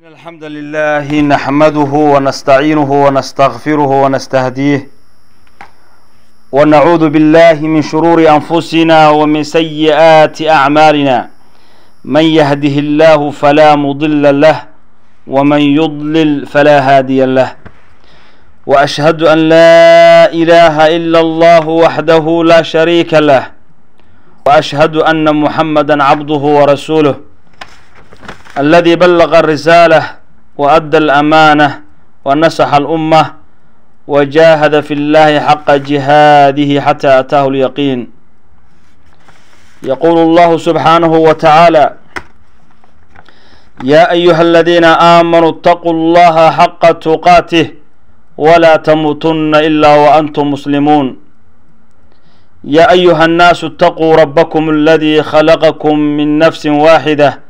إن الحمد لله نحمده ونستعينه ونستغفره ونستهديه ونعوذ بالله من شرور أنفسنا ومن سيئات أعمالنا. من يهده الله فلا مضل له ومن يضلل فلا هادي له. وأشهد أن لا إله إلا الله وحده لا شريك له. وأشهد أن محمدا عبده ورسوله. الذي بلغ الرسالة وأدى الأمانة ونصح الأمة وجاهد في الله حق جهاده حتى أتاه اليقين. يقول الله سبحانه وتعالى يا أيها الذين آمنوا اتقوا الله حق تقاته ولا تموتن إلا وأنتم مسلمون. يا أيها الناس اتقوا ربكم الذي خلقكم من نفس واحدة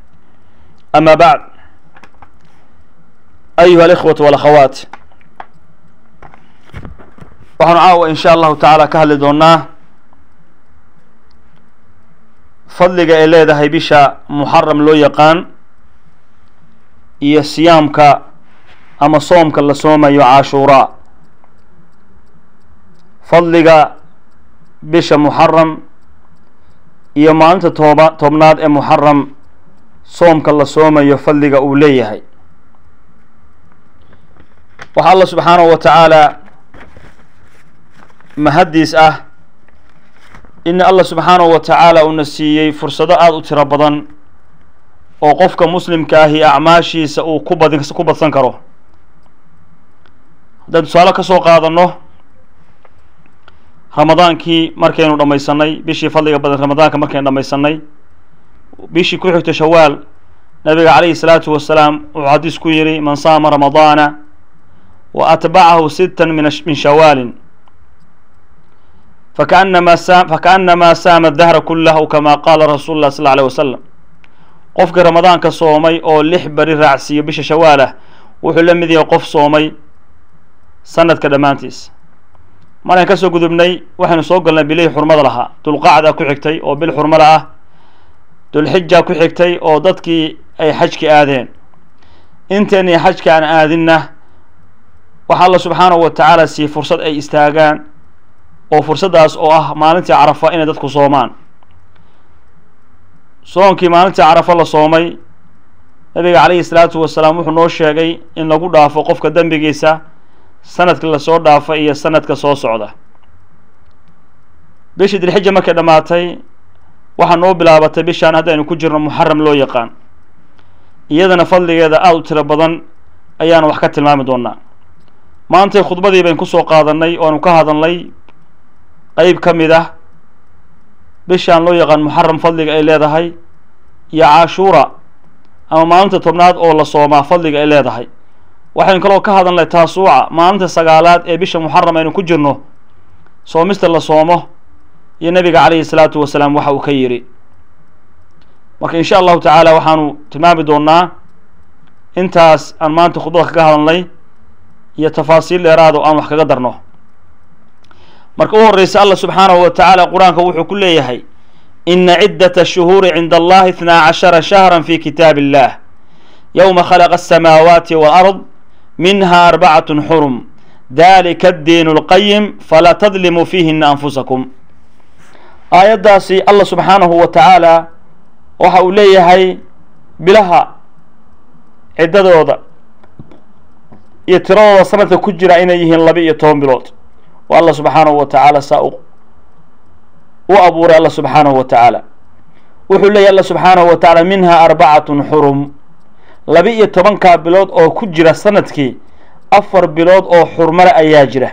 أما بعد أيها الإخوة والأخوات waxaanu caawa in sha allahu tacaala ka hadli doonaa fadliga ay leedahay bisha muxaram loo yaqaan iyo siyaamka ama soomka la soomayo cashuuraa fadliga bisha muxaram iyo maalinta tooba tobnaad ee muxaram soomka la soomayo fadliga uu leeyahay. Waxaa alla subxaanahu wa tacaala mahaddiis ah in alla subxaanahu wa tacaala uuna siiyey fursado aada u tiro badan oo qofka muslimka ahi acmaashiisa uu ku badin ku badsan karo. Haddaan tusaale ka soo qaadanno ramadaankii markaynu dhammaysanay bishii fadliga badan ramadaanka markaynu dhammaysanay bishii ku xigta shawaal nabiga calayhi salaatu wasalaam wuxuu xadiis ku yidhi man saama ramadaana wa atbacahu sittan min shawaalin fakaanama sa fakaanama saama dahra kulahu kama qaala rasuulu llah sal alيh wasalam qofkii ramadaanka soomay oo lix beri raacsiiyo bisha shawaal ah wuxuu la mid yahay qof soomay sanadka dhammaantiis. Markaan ka soo gudubnay waxaynu soo galnay bilihii xurmada lahaa dulqacda ku xigtay oo bil xurmada ah dulxija ku xigtay oo dadkii ay xajki aadeen. Inteeni xajka aan aadinna waxa alla subxaanahu wa tacaala siiyey fursad ay istaagaan oo fursaddaas oo ah maalintii carafa inay dadku soomaan. Soonkii maalintii carafa la soomay nabiga calayhi salaatu wasalaam wuxuu noo sheegay in lagu dhaafo qofka dembigiisa sanadka la soo dhaafa iyo sanadka soo socda. Bishii dilxija markay dhammaatay waxaa noo bilaabatay bishaan haddaynu ku jirno muxaram loo yaqaan. Iyadana fadligeeda aada u tiro badan ayaanu wax ka tilmaami doonaa maantay khudbadii baynu ku soo qaadanay oanu ka hadalnay qeyb ka mid ah bishaan loo yaqaan muxaram fadliga ay leedahay iyo cashuura ama maalinta tobnaad oo la soomaa fadliga ay leedahay. Waxaynu kaloo ka hadalnay taasuuca maalinta sagaalaad ee bisha muxaram aynu ku jirno soomista la soomo iyo nabiga calayhi salaatu wasalaam waxa uu ka yidhi marka in sha allahu tacaala waxaanu tilmaami doonaa intaas aan maanta khudbada kaga hadalnay iyo tafaasiil dheeraad oo aan wax kaga darno. Marka u horeysa allah subxaanahu wa qur'aanka wuxuu ku leeyahay ina ciddata shuhuuri cinda allahi ithnaa cashara shahra fi kitaab illah yowma khalaqa asamaawaati walard minha arbacatun xurum dalika addiin اlqayim falaa tadlimuu fiihina anfusakum aayaddaasi allah subxaanahu wa tacaala waxa uu leeyahay bilaha ciddadooda iyo tiradooda sanadka ku jira inay yihiin laba iyo toban bilood. Oo allah subxaanahu wa tacaala saa u abuuray allah subxaanahu wa tacaala wuxuu leeyahy allah subxaanahu wa tacaala minha arbacatun xurum. Laba iyo tobankaa bilood oo ku jira sannadkii afar bilood oo xurmale ayaa jira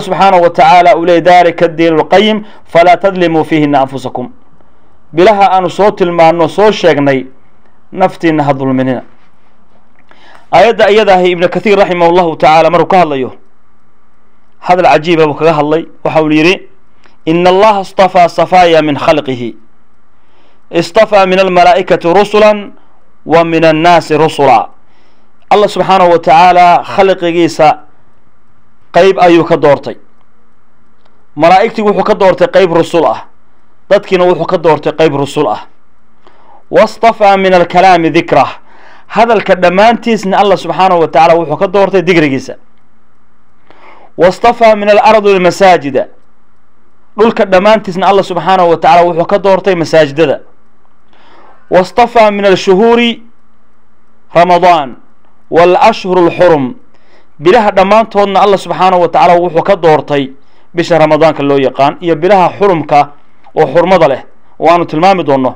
subxaanahu wa tacaala uu leeyay dalika diin lqayim falaa tadlimuu fiihina anfusakum bilaha aanu soo tilmaano soo sheegnay naftiina ha dulminina aayadda iyada ahi ibnu kathiir raximah llahu tacaala markuu ka hadlayo hadal cajiiba buu kaga hadlay waxa uu yidhi ina allaha istafaa safaaya min khalqihi istafaa min almalaa'ikati rusula wa min annaasi rusula allah subxaanahu wa khalqigiisa qeyb ayuu ka doortay. Malaa'igtii wuxuu ka doortay qeyb rusul ah. Dadkiina wuxuu ka doortay qeyb rusul ah. Wastafaa min alkalaami dikrah hadalka dhammaantiisna allah subxaanahu wa tacaala wuxuu ka doortay digrigiisa wastafaa min alardi almasaajida. Dhulka dhammaantiisna allah subxaanahu wa tacaala wuxuu ka doortay masaajidada. Wastafaa min alshuhuuri ramadaan waalashhuru alxurum bilaha dhammaantoodna allah subxaanahu wa tacaala wuxuu ka doortay bisha ramadaanka loo yaqaan iyo bilaha xurumka oo xurmada leh oo aanu tilmaami doonno.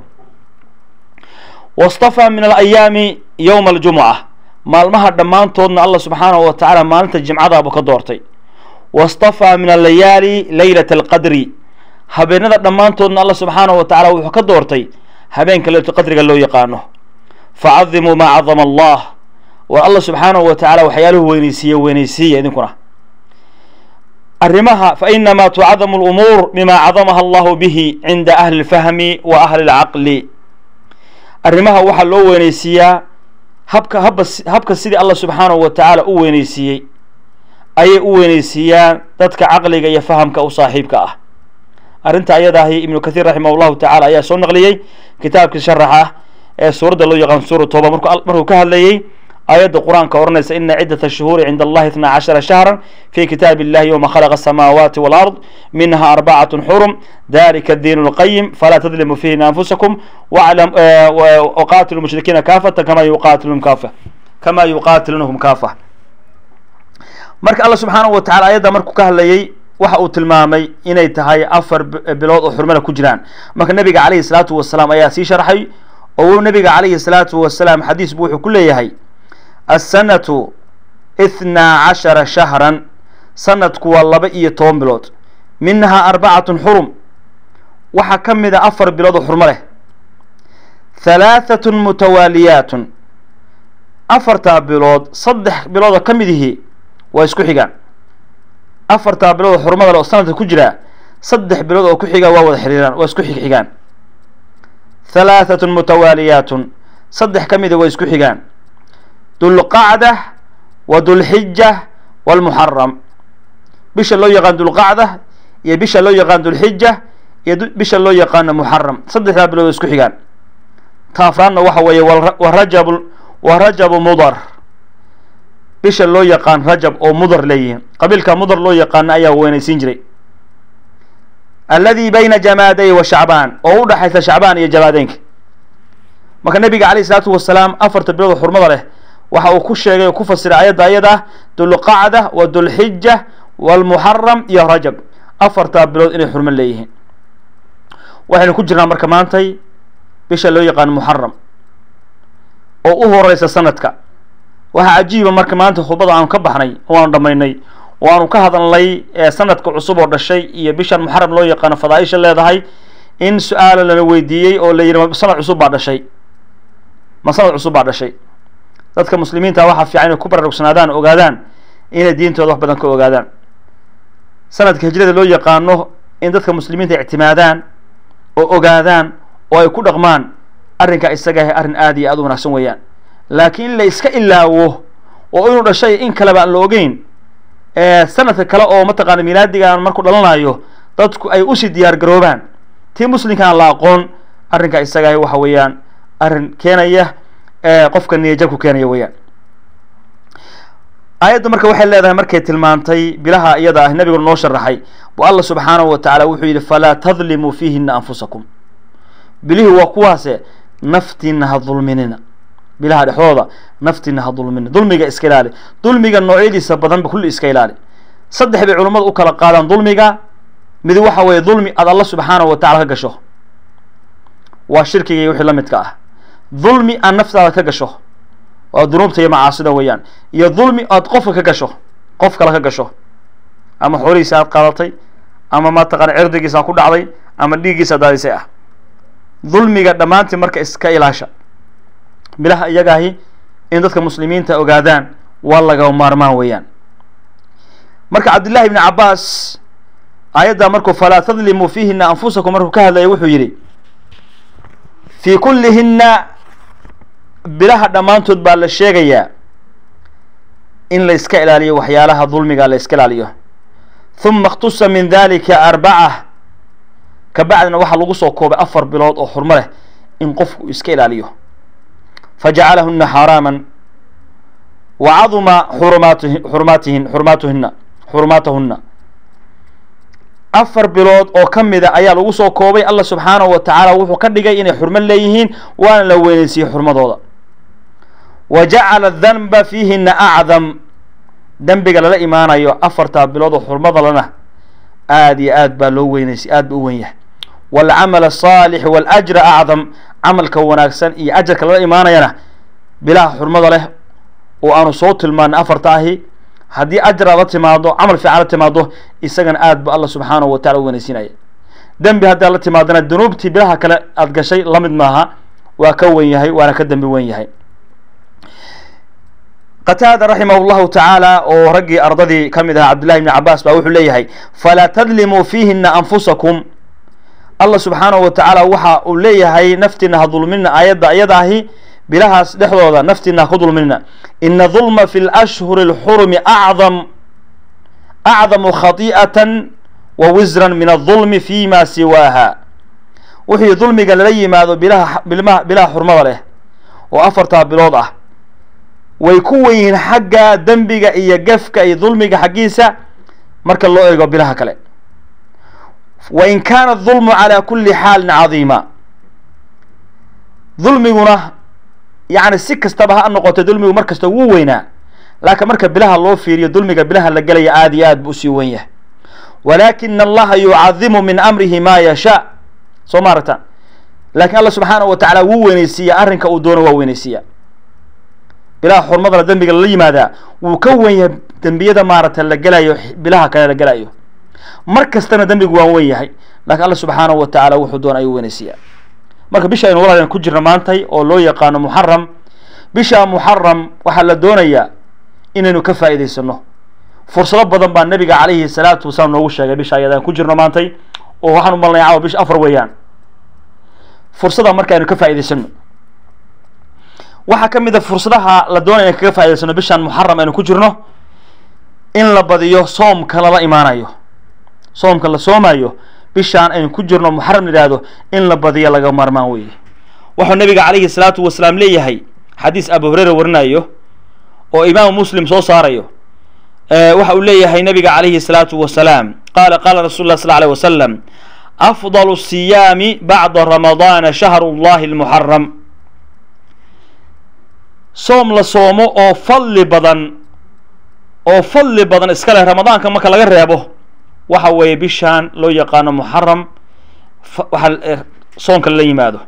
Wastafaa min alayaami yowma aljumuca maalmaha dhammaantoodna allah subxaanahu wa tacaala maalinta jimcadaabuu ka doortay. Wastafaa min allayaali leylata alqadri. Habeenada dhammaantoodna allah subxaanahu wa tacala wuxuu ka doortay habeenka leylatulqadriga loo yaqaano. Facadimuu maa cadama allah war allah subxaanahu wa tacala waxyaaluhu weyneysiiye weyneysiiya idinkuna. Arrimaha fainamaa tucadamu lumuur bima cadamaha allahu bihi cinda ahli lfahmi wa ahli lcaqli arrimaha waxaa loo weyneysiiyaa habka haba habka sidii allah subxaanahu wa tacaala u weyneysiiyey ayay u weyneysiiyaan dadka caqliga iyo fahamka u saaxiibka ah. Arrinta ayadaahi ibnu kathiir raximah llahu tacala ayaa soo naqliyey kitaabkii sharax ah ee suuradda loo yaqaan suura tooba markuu ka hadlayey aayadda qur'aanka odhanaysa ina cidat ashuhuuri cinda allahi itna cashara shahra fi kitaabi illahi yowma khalaqa asamaawaati walard minha arbacatu xurum dalika diin lqayim falaa tadlimuu fihina anfusakum waqatilu mushrikiina kaafata kama yuqatilum kaafa kama yuqatilunhum kaafa marka allah subxaanahu wa tacala ayadda markuu ka hadlayey waxa uu tilmaamay inay tahay afar bilood oo xurmada ku jiraan marka nabiga calayhi salaatu wasalaam ayaa sii sharxay oo nabiga calayhi salaatu wasalaam xadiis bu wuxuu ku leeyahay asanatu ithnaa cashara shahran sanadku waa laba iyo toban bilood minhaa arbacatun xurum waxaa ka mid a afar bilood oo xurmo leh halaahatun mutawaaliyaatun afartaa bilood saddex biloodoo ka mid ihi waa isku xigaan afartaa bilood oo xurmada le oo sanadka ku jiraa saddex bilood oo ku xigaa waa wada xiriiraan waa isku xig xigaan halaahatun mutawaaliyaatun saddex ka mida waa isku xigaan dulqacda wa dulxija walmuxaram bisha loo yaqaan dulqacda iyo bisha loo yaqaan dulxija iyo bisha loo yaqaano muxaram saddexdaa bilood isku xigaan. Ta afraadna waxa weeye wa rajab wa rajabu mudar. Bisha loo yaqaan rajab oo mudar leeyihiin. Qabiilka mudar loo yaqaano ayaa weynaysiin jiray. Alladii bayna jamaaday wa shacbaan oo u dhexaysa shacbaan iyo jamaadeynka marka nabiga calayh isalaatu wasalaam afarta bilood oo xurmada leh waxa uu ku sheegay oo ku fasiray ayadda ayada dulqacda wa dulxija walmuxaram iyo rajab. Afartaa bilood inay xurmo leeyihiin. Waxaynu ku jirnaa marka maantay bisha loo yaqaano muxaram oo u horeysa sanadka. Waxaa cajiiba marka maanta khudbada aanu ka baxnay oo aanu dhammaynay oo aanu ka hadalnay sanadka cusub oo dhashay iyo bishan muxaram loo yaqaano fadaaisha leedahay in su'aala lala weydiiyey oo la yidhi sanad cusub baa dhashay. Ma sanad cusub baa dhashay dadka muslimiinta waxaa fiican inay ku baraarugsanaadaan ogaadaan inay diintooda wax badan ka ogaadaan. Sanadka hijrada loo yaqaano in dadka muslimiinta ictimaadaan oo ogaadaan oo ay ku dhaqmaan arrinkaa isaga ah arrin aada iyo aada u wanaagsan weeyaan. Laakiin in la iska ilaawo oo inuu dhashay in kaleba aan la ogeyn sanadka kale oo mataqaana milaadigan markuu dhalanayo dadku ay u sii diyaar garoobaan. Tii muslimkaan la aqoon arrinkaa isaga ah waxa weeyaan arrin keenaya qofka niyajab ku keenaya weeyaan. Aayadda marka waxay leedahay markay tilmaantay bilaha iyada ah nabiguna noo sharaxay bu alla subxaanahu wa tacala wuxuu yidhi falaa tadlimuu fiihina anfusakum. Bilihii waa kuwaase naftiina ha dulminina. Bilaha dhexdooda naftiina ha dulmina dulmiga iska ilaali. Dulmiga noocyadiisa badanba kulli iska ilaali. Saddex bay culummadu u kala qaadaan dulmiga mid waxa weeye dulmi aad alla subxaanahu wa tacala ka gasho. Waa shirkiga iyo wixii la midka ah dulmi aad naftaada ka gasho. Waa dunuubta iyo macaasida weeyaan. Iyo dulmi aad qofka ka gasho. Qof kale ka gasho. Ama xoolihiisa aad qaadatay ama mataqana cirdigiisa ku dhacday ama dhiiggiisa daadisay ah. Dulmiga dhammaantii marka iska ilaasha. Bilaha iyagaahi in dadka muslimiinta ogaadaan waa laga maarmaan weeyaan. Marka cabdillahi ibni cabaas aayadda markuu falaa tadlimuu fiihina anfusakum markuu ka hadlaya wuxuu yidhi fii kullihina bilaha dhammaantood baa la sheegayaa in la iska ilaaliyo waxyaalaha dulmiga la iska ilaaliyo. Huma اkhtusa min dalika arbaca kabacdina waxaa lagu soo koobay afar bilood oo xurmo leh in qofku iska ilaaliyo. Fajacalahuna xaaraaman wacaduma xurumaati xurumaatihin xurumaatuhina xurumaatahuna afar bilood oo ka mida ayaa lagu soo koobay allah subxaanahu wa tacaala wuxuu ka dhigay inay xurmo leeyihiin waana la weyneysiiyey xurmadooda wa jacala danba fiihina acdam dembiga lala imaanayo afartaa bilood oo xurmada lana aada iyo aad baa loo weyneysay aad ba u weyn yahay asaalix waاlajra acdam camalka wanaagsan iyo ajarka lala imaanayana bilaha xurmada leh oo aanu soo tilmaanay afarta ahi haddii ajar aad la timaado camal fiican la timaado isagana aad ba alla subxaanahu wa tacala u weyneysiinaya dembi haddaad la timaadana dunuubtii bilaha kale aad gashay la mid maaha waa ka wen yahay waana ka dembi wen yahay qataada raximah llahu tacaala oo raggii ardadii ka mid ahaa cabdillahi bni cabaas baa wuxuu leeyahay falaa tadlimuu fiihina anfusakum. Allah subxaanahu wa tacaala waxa uu leeyahay naftiina ha dulmina aayadda iyada ahi bilahaas dhexdooda naftiina ha ku dulminina ina dulma fi lashhuri اlxurumi acdam acdamu khati'atan wa wisran min adulmi fi ma siwaaha. Wixii dulmiga lala yimaado bilaha bilmaha bilaha xurmada leh oo afartaa bilood ah way ku wen yihiin xagga dembiga iyo gefka iyo dulmiga xaggiisa marka loo eego bilaha kale. Wa in kaana dulmu calaa kuli xaalin cadiima. Dulmiguna yacni si kastaba ha noqotay dulmigu mar kasta wuu weynaa laakiin marka bilaha loo fiiriyo dulmiga bilaha la gelaya aada iyo aad bu u sii wen yahay. Walaakina allaha yucadimu min amrihi ma yashaa soo ma aragta? Lakiin alla subxaanahu wa tacaala wuu weyneysiiya arrinka uu doono waa weyneysiiya bilaha xurmadana dembiga lala yimaadaa wuu ka wen yahay dembiyada maaragta la gelayo bilaha kale la gelayo mar kastana dembigu waan wen yahay lakiin alla subxaanahu wa tacaala wuxuu doona ayuu weyneysiiya marka bisha aynu walaalan ku jirna maantay oo loo yaqaano muxaram bisha muxaram waxaa la doonayaa inaynu ka faa'iidaysano fursado badan baa nabiga calayhi salaatu wasalaam noogu sheegay bisha ayadaan ku jirno maantay oo waxaan u malnaya caawa bisha afar weeyaan. Fursada marka aynu ka faa'idaysano waxaa ka mid a fursadaha la doonaya in kaga faa'idaysano bishan muxaram aynu ku jirno in la badiyo soomka lala imaanayo. Soomka la soomayo bishaan aynu ku jirno muxaram la yidhaahdo in la badiyo laga maarmaan weeye. Wuxuu nabiga calayhi salaatu wasalaam leeyahay xadiis abu hureyre warinayo oo imaamu muslim soo saarayo. Waxa uu leeyahay nabiga calayhi salaatu wasalaam qaala qaala rasuul lah sal alay wasalam afdalu siyaami bacda ramadaana shahru llahi lmuxaram soom la soomo oo fadli badan oo fadli badan iska leh ramadaanka marka laga reebo waxa weeye bishaan loo yaqaano muxaram waxa soonka lala yimaado.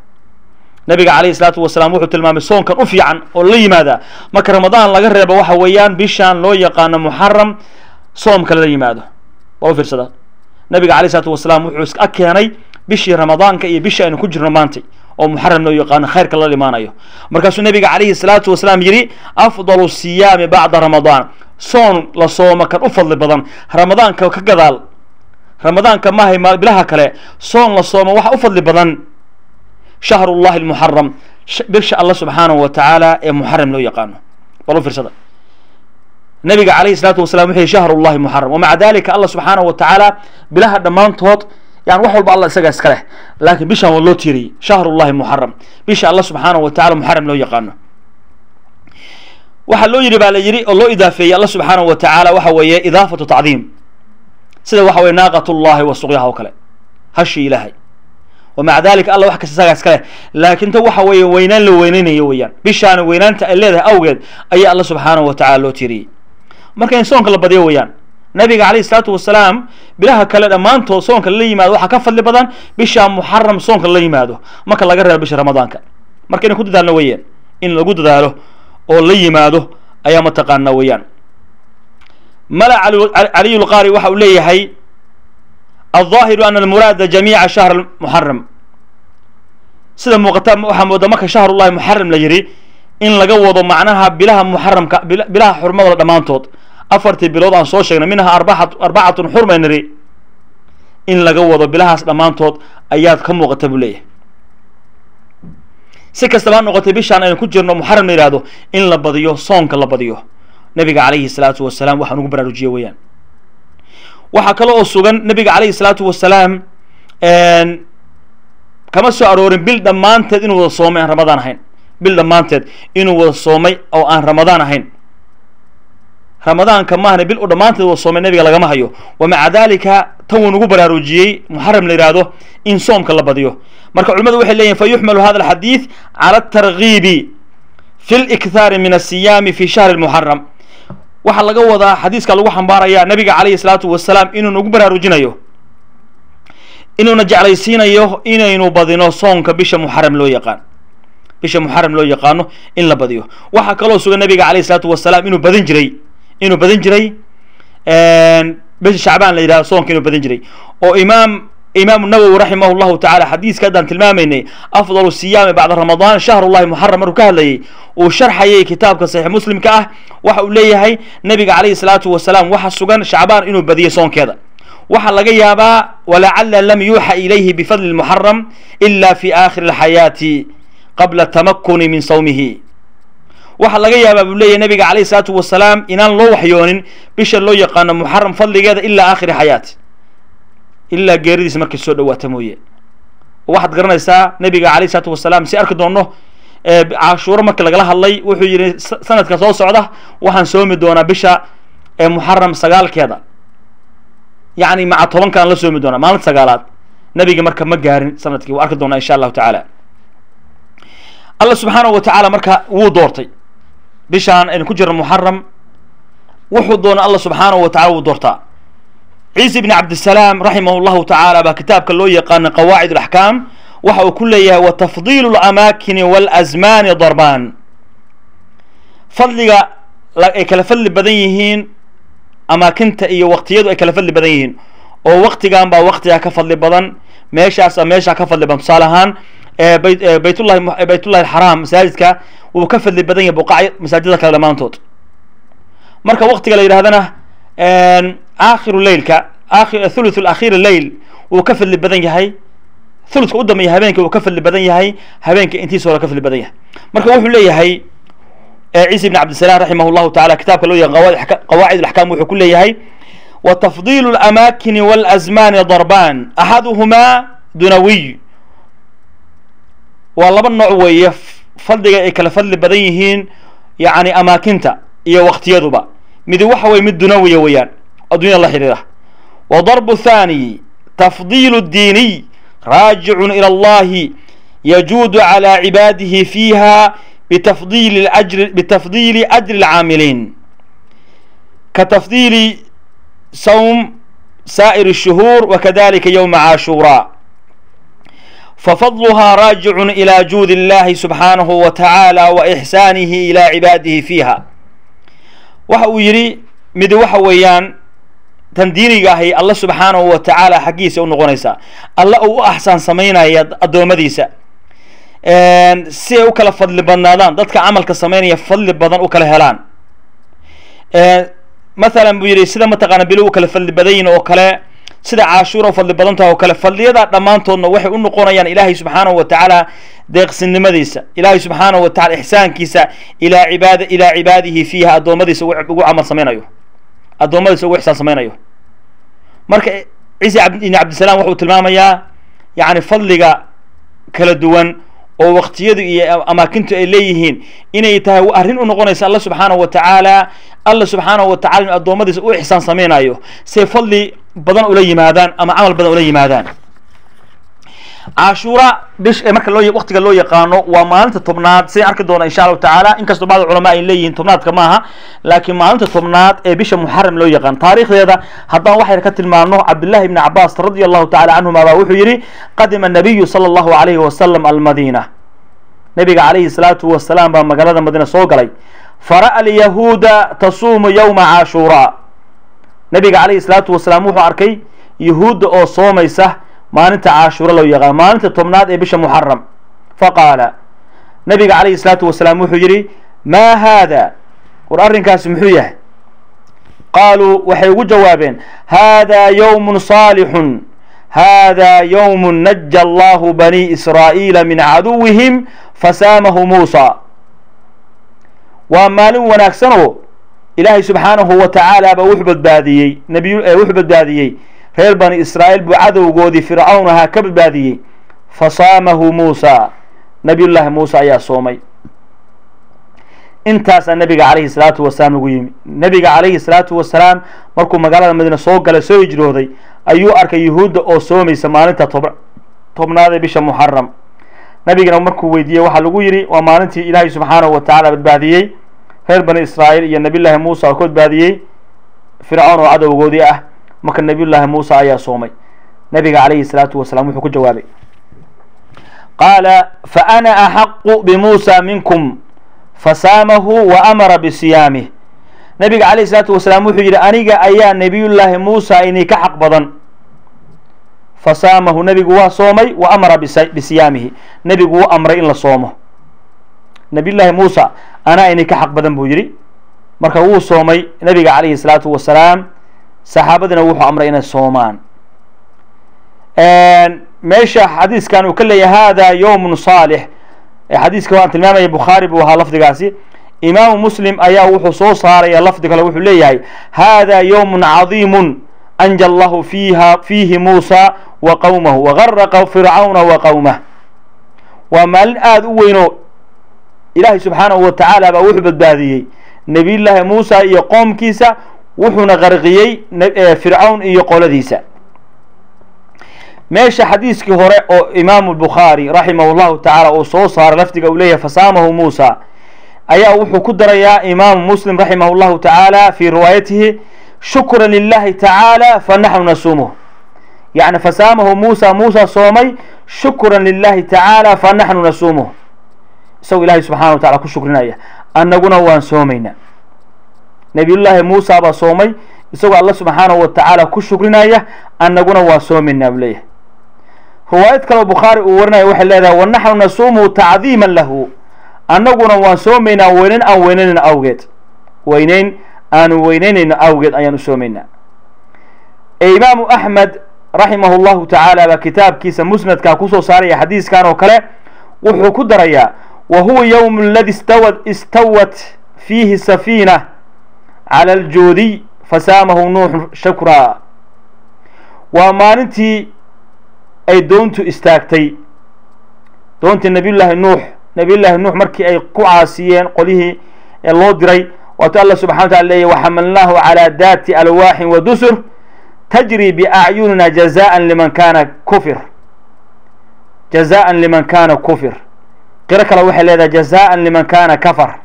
Nabiga calayhi salaatu wasalaam wuxuu tilmaamay soonkan u fiican oo la yimaada marka ramadaan laga reebo waxa weeyaan bishaan loo yaqaano muxaram soomka lala yimaado. Waa u fiirsada. Nabiga calayhi salaatu wasalaam wuxuu iska keenay bishii ramadaanka iyo bishii aynu ku jirno maantay oo muxaram loo yaqaano khayrka lala imaanayo markaasuu nabiga calayhi salaatu wasalaam yidhi afdalu siyaami bacda ramadaan soon la soomo kan u fadli badan. Ramadaanka ka gadaal ramadaanka maahay bilaha kale soon la soomo waxa u fadli badan. Shahru llahi almuxaram bisha alla subxaanahu wa ee muxaram loo yaqaano. Bal u fiirsada. Nabiga calayhi salaatu wasalam wuxuu yihi shahru llahi muxaram wamaca dalika allah subxaanahu wa bilaha dhammaantood yani wax walba allah isaga iska leh. Laakiin bishaan waa loo tiiriyey shahru llahi muxaram bisha alla subxaanahu wa tacala muxaram loo yaqaano. Waxaa loo yidhi baa la yidhi oo loo idaafeeyey alla subxaanahu wa tacaala waxa weeye idaafatu tacdiim. Sida waxa weye naaqat llahi wa suqyaha oo kale. Hashi ilaahay. Wamaca dalika alla wax kasta isagaa iska leh. Laakiin ta waxa weeye weynaan la weyneynayo weeyaan. Bishaana weynaanta ay leedahay awgeed ayaa alla subxaanahu wa tacala loo tiiriyey marka in soonka la badiyo weeyaan nabiga calayhi salaatu wasalaam bilaha kale dhammaantood soonka lala yimaado waxaa ka fadli badan bisha muxaram soonka lala yimaado. Marka laga reebo bisha ramadaanka. Marka inay ku dadaalno weeyaan in lagu dadaalo oo la yimaado ayaa mataqaana weeyaan. Mala caliy lqaari waxa uu leeyahay alظaahiru ana almuraada jamiica shahr muxaram sida muuqata waxaa mooda marka shahrullahi muxaram la yidhi in laga wado macnaha bilaha muxaramka bilaha xurmadooda dhammaantood afartii bilood aan soo sheegnay minha arbacatun xurma niri in laga wado bilahaas dhammaantood ayaad ka muuqata buu leeyahay. Si kastaba ha noqotay bishaan aynu ku jirno muxaram la yihahdo in la badiyo soonka la badiyo. Nabiga calayhi salaatu wasalaam waxaan ugu baraarujiye weeyaan. Waxaa kale oo sugan nabiga calayhi salaatu wasalaam kama soo aroorin bil dhammaanteed inuu wada soomay aan ramadaan ahayn. Bil dhammaanteed inuu wada soomay oo aan ramadaan ahayn ramadaanka maahna bil u dhammaanteed wada soomay nabiga lagama hayo. Wa maca dalika tan wuu nagu baraarujiyey muxaram la yihahdo in soomka la badiyo. Marka culimadu waxay leeyihiin fa hada alxadiid cala atargiibi fi likhaari min asiyaami fi shahri muxaram waxaa laga wadaa xadiiska lagu xambaaraya nabiga calayhi salaatu wasalaam inuu nagu baraarujinayo. Inuuna jeclaysiinayo inaynu badino soonka bisha muxaram loo yaqaan. Bisha muxaram loo yaqaano in la badiyo. Waxaa kaloo sugan nabiga calayhi salaatu wasalaam inuu badin jiray inuu badin jiray bisha shacbaan la yidhahdo soonka inuu badin jiray. Oo imaam imaamu nawowi raximah llahu tacala xadiiska haddaan tilmaamaynay afdalu siyaami bacda ramadaan shahrullahi muxaram markuu ka hadlayay uu sharxayay kitaabka saxiix muslimka ah waxa uu leeyahay nabiga calayhi salaatu wasalaam waxa sugan shacbaan inuu badiyay soonkeeda. Waxaa laga yaabaa walacala lam yuuxa ilayhi bifadli lmuxaram ila fi aakhiri alxayaati qabla tamakuni min sawmihi waxaa laga yaabaa buu leeyahy nabiga calayhi salaatu wasalaam inaan loo waxyoonin bisha loo yaqaano muxaram fadligeeda ilaa aakhiri xayaati ilaa geeridiis markay soo dhawaata mooye. Waxaad garanaysaa nabiga calayhi salaatu wasalaam si arki doonno cashuuro markii lagala hadlay wuxuu yihi sanadka soo socda waxaan soomi doonaa bisha muxaram sagaalkeeda. Yacni maca tobankaan la soomi doonaa maalinta sagaalaad. Nabiga marka ma gaarin sannadkii waa arki doonaa insha allahu tacaala. Alla subxaanahu wa tacaala marka wuu doortay bishaan aynu ku jirno muxaram wuxuu doona alla subxaanahu wa tacala wuu doortaa. Ciise bni cabdisalaam raximah llahu tacaala baa kitaabka loo yaqaana qawaacid alaxkaam waxa uu ku leeyahay wa tafdiilu lamaakini walasmaani darbaan fadliga ay kala fadli badan yihiin amaakinta iyo waqtiyadu ay kala fadli badan yihiin oo waqtigan baa waqtiga ka fadli badan meeshaasa meeshaa ka fadli badan. Tusaale ahaan baytullahi baytullahi alxaraam masaajidka wuu ka fadli badan yahay buqac masaajida kale dhammaantood. Marka waqtiga la yidhahdana aakhiru leylka thuluth akhiir leyl wuu ka fadli badan yahay. Thuluthka u dambeeya habeenka wuu ka fadli badan yahay. Habeenka intiisa hore ka fadli badan yahay. Marka wuxuu leeyahay ciise ibn cabdisalaam raximah tacala kitaabka loo yaqan qawaacid alaxkam wuxuu ku leeyahay walasmaani darbaan. Axaduhumaa dunawiy waa laba nooc weeye fadliga ay kala fadli badan yihiin yacni amaakinta iyo waqtiyaduba. Midi waxa weye mid dunawiya weeyaan. Addunyada la xidhiira wa darbu thani tafdiilu diiniy raajicun ila allahi yajuudu calى cibaadihi fiiha bitafdiili ajri bitafdiili ajri اlcaamiliin ka tafdiili صوم سائر الشهور وكذلك يوم عاشوراء. ففضلها راجع إلى جود الله سبحانه وتعالى وإحسانه إلى عباده فيها. وحو يري مد وحويان تنديريغاهي الله سبحانه وتعالى حقيسة ونغنيسة. الله أو أحسن سمينا الدومديسا si ay u فضل fadli badnaadaan dadka camalka samaynaya fadli badan u mathalan buu yidhi sida mataqaana bilo u kala fadli badan oo kale sida caashuura u fadli badan taha oo kale fadliyada dhammaantoodna waxay u noqonayaan ilaahay subxaanahu wa tacaala deeqsinimadiisa. Ilaahay subxaanahu wa tacala ixsaankiisa ilaa cibaad ilaa cibaadihi fiiha addoommadiisa ugu camal samaynayo. Addoommadiisa ugu ixsaan samaynayo. Marka ciise ibni cabdisalaam wuxuu tilmaamayaa yacni fadliga kala duwan oo waqtiyadu iyo amaakintu ay leeyihiin inay tahay arrin u noqonaysa alla subxaanahu wa tacaala alla subxaanahu wa tacala inu addoommadiisa u ixsaan samaynayo say fadli badan ula yimaadaan ama camal badan ula yimaadaan cashuura bish marka loo waqtiga loo yaqaano waa maalinta tobnaad. Sidaan arki doona insha allahu tacaala inkastoo bacd culamaa ay leeyihiin tobnaadka maaha laakiin maalinta tobnaad ee bisha muxaram loo yaqaan. Taariikhdeeda haddaan waxayna ka tilmaano cabdillahi ibni cabaas radia allahu tacala canhuma baa wuxuu yidhi qadima nabiyu sala allahu alayhi wasalam almadiina. Nabiga calayhi salaatu wasalaam baa magaalada madiina soo galay. Fara'a alyahuuda tasuumu yowma caashuuraa nabiga calayhi salaatu wasalaam wuxuu arkay yahuudda oo soomaysa maalinta caashuura loo yaqaan maalinta tobnaad ee bisha muxaram faqaala nabiga calayhi salaatu wasalaam wuxuu yidhi maa haada? War arrinkaasi muxuu yahay? Qaaluu waxay ugu jawaabeen haadaa yowmun saalixun. Haadaa yowmun naja allahu bani israa'iila min caduwihim fasaamahu muusa waa maalin wanaagsan oo ilaahay subxaanahu wa tacaala baa wuxuu badbaadiyey nabiy wuxuu badbaadiyey reer bani israa'iil buu cadowgoodii fircawn ahaa ka badbaadiyey. Fasaamahu muusa nabiyullaahi muuse ayaa soomay. Intaasaa nabiga calayhi salaatu wasalaam lagu yimi. Nabiga calayhi salaatu wasalaam markuu magaalada madiine soo galay soo hijrooday ayuu arkay yuhuudda oo soomaysa maalinta tob tobnaad ee bisha muxaram nabigana markuu weydiiyey waxaa lagu yidhi waa maalintii ilaahay subxaanahu wa tacaala badbaadiyey. Reer bani israa'iil iyo nabiyullaahi muusa oo ka badbaadiyey fircawn oo cadowgoodii ah marka nabiyullaahi muusa ayaa soomay. Nabiga calayhi salaatu wasalaam wuxuu ku jawaabay. Qaala fa ana axaqu bimuusa minkum? Fasaamahu wa amara bisiyaamih nabiga calayhi salaatu wasalaam wuxuu yidhi aniga ayaa nebiyullaahi muusa inii ka xaq badan. Fasaamahu nebigu waa soomay wa amara bisiyaamihi nebigu wuu amray in la soomo. Nabiyullaahi muusa anaa inii ka xaq badan buu yidhi. Marka wuu soomay nabiga calayhi salaatu wasalaam saxaabadina wuxuu amray inay soomaan. Meesha xadiiskan uu ka leeyahay hada yowmun saalix. Xadiiska waan tilmaamaya bukhaari buu ahaa lafdigaasi. Imaamu muslim ayaa wuxuu soo saaraya lafdi kale wuxuu leeyahay hada yowmun cadiimun anja allahu fiiha fiihi muusa wa qowmahu wagaraqa fircawna wa qowmah waa maalin aada u weynoo ilaahay subxaanahu wa tacaala baa wuxuu badbaadiyey. Nebiyullaahi muusa iyo qoomkiisa wuxuuna qarqiyey fircawn iyo qoladiisa. Meesha xadiiskii hore oo imaamu bukhaari raximah llahu tacaala uu soo saaray lafdiga uu leeyahay fasaamahu muusa ayaa wuxuu ku darayaa imaamu muslim raximah llahu tacaala fii riwaayatihi shukra lilahi tacaala fanaxnu nasuumuh yani fasaamahu muusa muusa soomay shukran lilahi tacaala fanaxnu nasuumuh isagoo ilahay subxana wa tacala ku shukrinaya. Annaguna waan soomaynaa nabiyullaahi muusa baa soomay isagoo alla subxaanahu wa tacaala ku shukrinaya annaguna waa soomaynaa buu leeyahay riwaayad kaleo bukhaari uu warinaya waxay leedahay wanaxnu nasuumuhu tacdiiman lahu. Annaguna waan soomaynaa weyneyn aan weyneynayno awgeed. Weyneyn aanu weyneynayno awgeed ayaan u soomaynaa. Imaamu axmed raximah llahu tacaala baa kitaabkiisa musnadka ku soo saaraya xadiiskan oo kale wuxuu ku darayaa wa huwa yowm aladi istawad istawat fiihi safiina cala aljuudiy fasaamahu nuuxu shukraa waa maalintii ay doontu istaagtay. Doontii nabiyullaahi nuux. Nabiyullaahi nuux markii ay ku caasiyeen qolyihii loo diray waatuu alla subxana wa tacala leeyahy waxamalnaahu calaa daati alwaaxin wa dusur tajri biacyunina jazaan liman kana kufir. Jazaan liman kana kufir. Qiro kale waxay leedahay jazaan liman kana kafar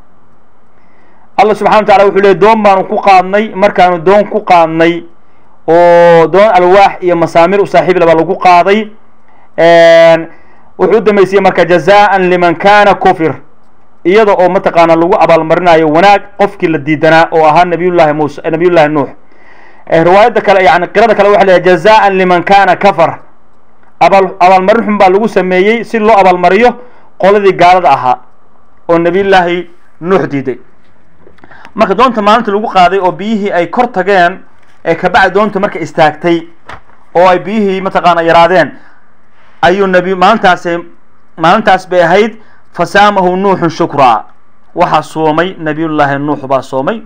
allah subxana wa tacala wuxuu leey doon baanu ku qaadnay markaanu doon ku qaadnay oo doon alwaax iyo masaamir u saaxiib laba lagu qaaday. Wuxuu u dambeysiyey marka jazaan liman kana kufir. Iyada oo mataqaana lagu abaalmarinayo wanaag qofkii la diidanaa oo ahaa nabiyullahi muuse nabiyullahi nuux. Riwaayadda kale yani qirada kale waxa leeyahay jazaan liman kana kafar. Abaal abaalmarin xun baa lagu sameeyey si loo abaalmariyo qoladii gaalada ahaa oo nabiyullaahi nuux diiday marka doonta maalinta lagu qaaday oo biyihii ay kor tageen ee kabacdi doonta marka istaagtay oo ay biyihii mataqaana yaraadeen ayuu nabi maalintaas maalintaas bay ahayd fasaamahu nuuxun shukraa. Waxaa soomay nabiyullaahi nuux baa soomay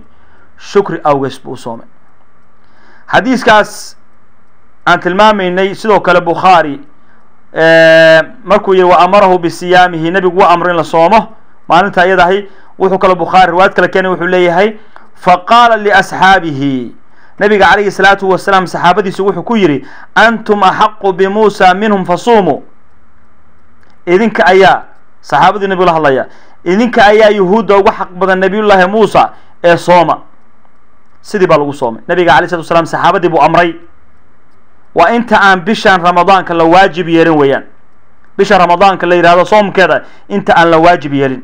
shukri awgees buu soomay. Xadiiskaas aan tilmaamaynay sidoo kale bukhaari markuu yihi wa amarahu bisiyaamihi nebigu waa amro in la soomo maalinta iyadahay wuxuu kaloo bukhaari riwaayad kale keenay wuxuu leeyahay faqaala liasxaabihi nabiga calayhi salaatu wasalaam saxaabadiisu wuxuu ku yidhi antum axaqu bimuusa minhum fasuumuu idinka ayaa saxaabadii nebigu la hadlaya idinka ayaa yuhuudda uga xaq badan nabiyullaahi muusa ee sooma. Sidii baa lagu soomay. Nabiga alay slatu wasalaam saxaabadii buu amray waa inta aan bishan ramadaanka la waajib yeelin weeyaan. Bisha ramadaanka la yidhahdo soomkeeda inta aan la waajib yeelin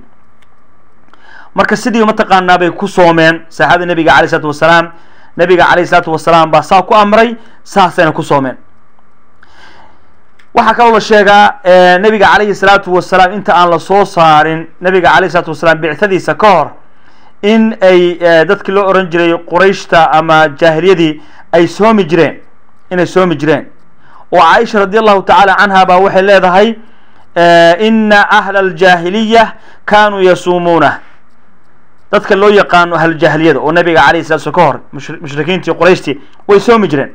marka sidii mataqaanaa bay ku soomeen saxaabada nebiga alay slatu wasalaam. Nebiga calayh isalaatu wasalaam baa saa ku amray saasayna ku soomeen. Waxaa kaloo la sheegaa nabiga calayhi salaatu wasalaam inta aan la soo saarin nabiga calayhi salaatu wasalaam bicthadiisa ka hor in ay dadkii loo oran jiray qurayshta ama jaahiliyadii ay soomi jireen inay soomi jireen. Oo caaisha radi allahu tacaala canha baa waxay leedahay ina ahla aljaahiliya kanuu yasuumuuna dadka loo yaqaano ahlujahliyada oo nabiga alayh salaam ka hor mushrikiintii qurayshtii way soomi jireen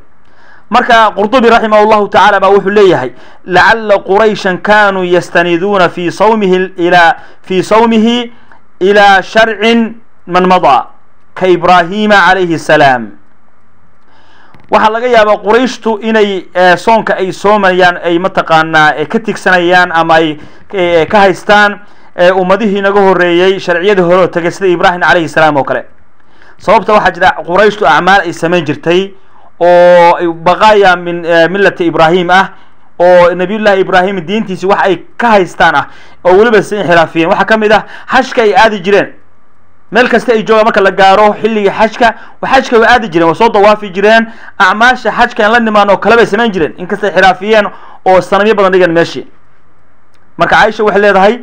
marka qurdubi raximah llahu tacaala baa wuxuu leeyahay lacala qurayshan kanuu yastaniduuna fi sawmihi ilaa fii sawmihi ilaa sharcin man madaa ka ibrahima calayhi salaam. Waxaa laga yaabaa qurayshtu inay soonka ay soomayaan ay mataqaanaa ka tigsanayaan ama ay ka haystaan ummadihii naga horeeyey sharciyadii hore oo tegay sida ibrahim calayhi salaam oo kale. Sababta waxaa jira qurayshtu acmaal ay samayn jirtay oo baqaaya min millati ibrahim ah oo nabiyullahi ibrahim diintiisi wax ay ka haystaan ah oo weliba si inxiraafiyeen. Waxaa ka mid ah xajka ay aadi jireen. Meel kasta ay joogaan marka la gaaro xilligii xajka xajka way aadi jireen way soo dawaafi jireen. Acmaasha xajka aan la nimaan oo kale bay samayn jireen. Inkastay xiraafiyeen oo sanamyo badan dhigeen meeshii. Marka caaisha waxay leedahay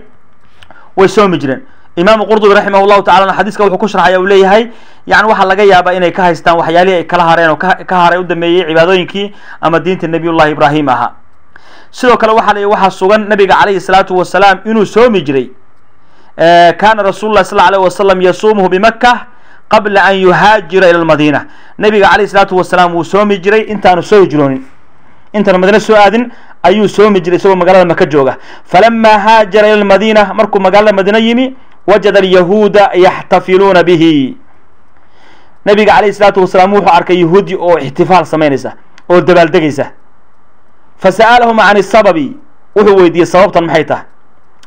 way soomi jireen imaamu qurdubi raximah llahu tacala xadiiska wuxuu ku sharxaya uu leeyahay yani waxaa laga yaabaa inay ka haystaan waxyaalihii ay kala hareen oo ka haray u dameeyey cibaadooyinkii ama diinta nabiyullahi ibraahim ahaa sidoo kale waxaa la waxaa sugan nabiga calayhi salaatu wasalaam inuu soomi jiray kana rasul lah sal alayh wasalam yasuumuhu bimaka qabla an yuhaajira ila lmadiina nabiga calayhi salaatu wasalaam wuu soomi jiray intaanu soo hijroonin intaanu madiina soo aadin ayuu soomi jiray isagoo magaalada maka jooga. Falama haajara ila lmadiina markuu magaalada madiina yimi wajada alyahuuda yaxtafiluuna bihi. Nabiga calayhi salaatu wasalaam wuxuu arkay yahuudi oo ixtifaal samaynaysa oo dabaaldegaysa fasa'alahum can sababi wuxuu weydiiyey sababtan maxay tahay?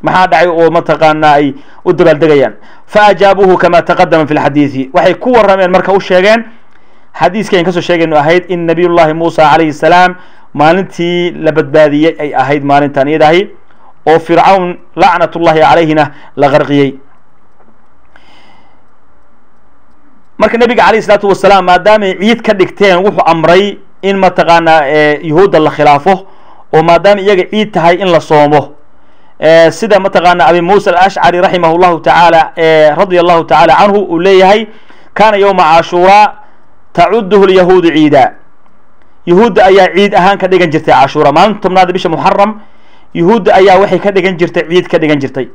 Maxaa dhacay oo mataqaanaa ay u dabaaldegayaan faajaabuuhu kama taqadama fi lxadiidi waxay ku warameen marka u sheegeen xadiiskii ayn ka soo sheegaynu ahayd in nabiy llahi muusa calayhi salaam maalintii la badbaadiyey ay ahayd maalintan iyadahi oo fircawn lacnat ullahi calayhina la qarqiyey marka nabiga calayhi salaatu wasalaam maadaamay ciid ka dhigteen wuxuu amray in mataqaanaa yahuudda la khilaafo oo maadaama iyaga ciid tahay in la soomo. Sida mataqaana abi muusa alashcari raximah llahu tacaala radia allahu tacaala canhu uu leeyahay kana yowma cashuuraa tacuduhu lyahuudu ciida yahuudda ayaa ciid ahaan ka dhigan jirtay cashuura. Maalinta tobnaada bisha muxaram yahuudda ayaa waxay ka dhigan jirtay ciid ka dhigan jirtay.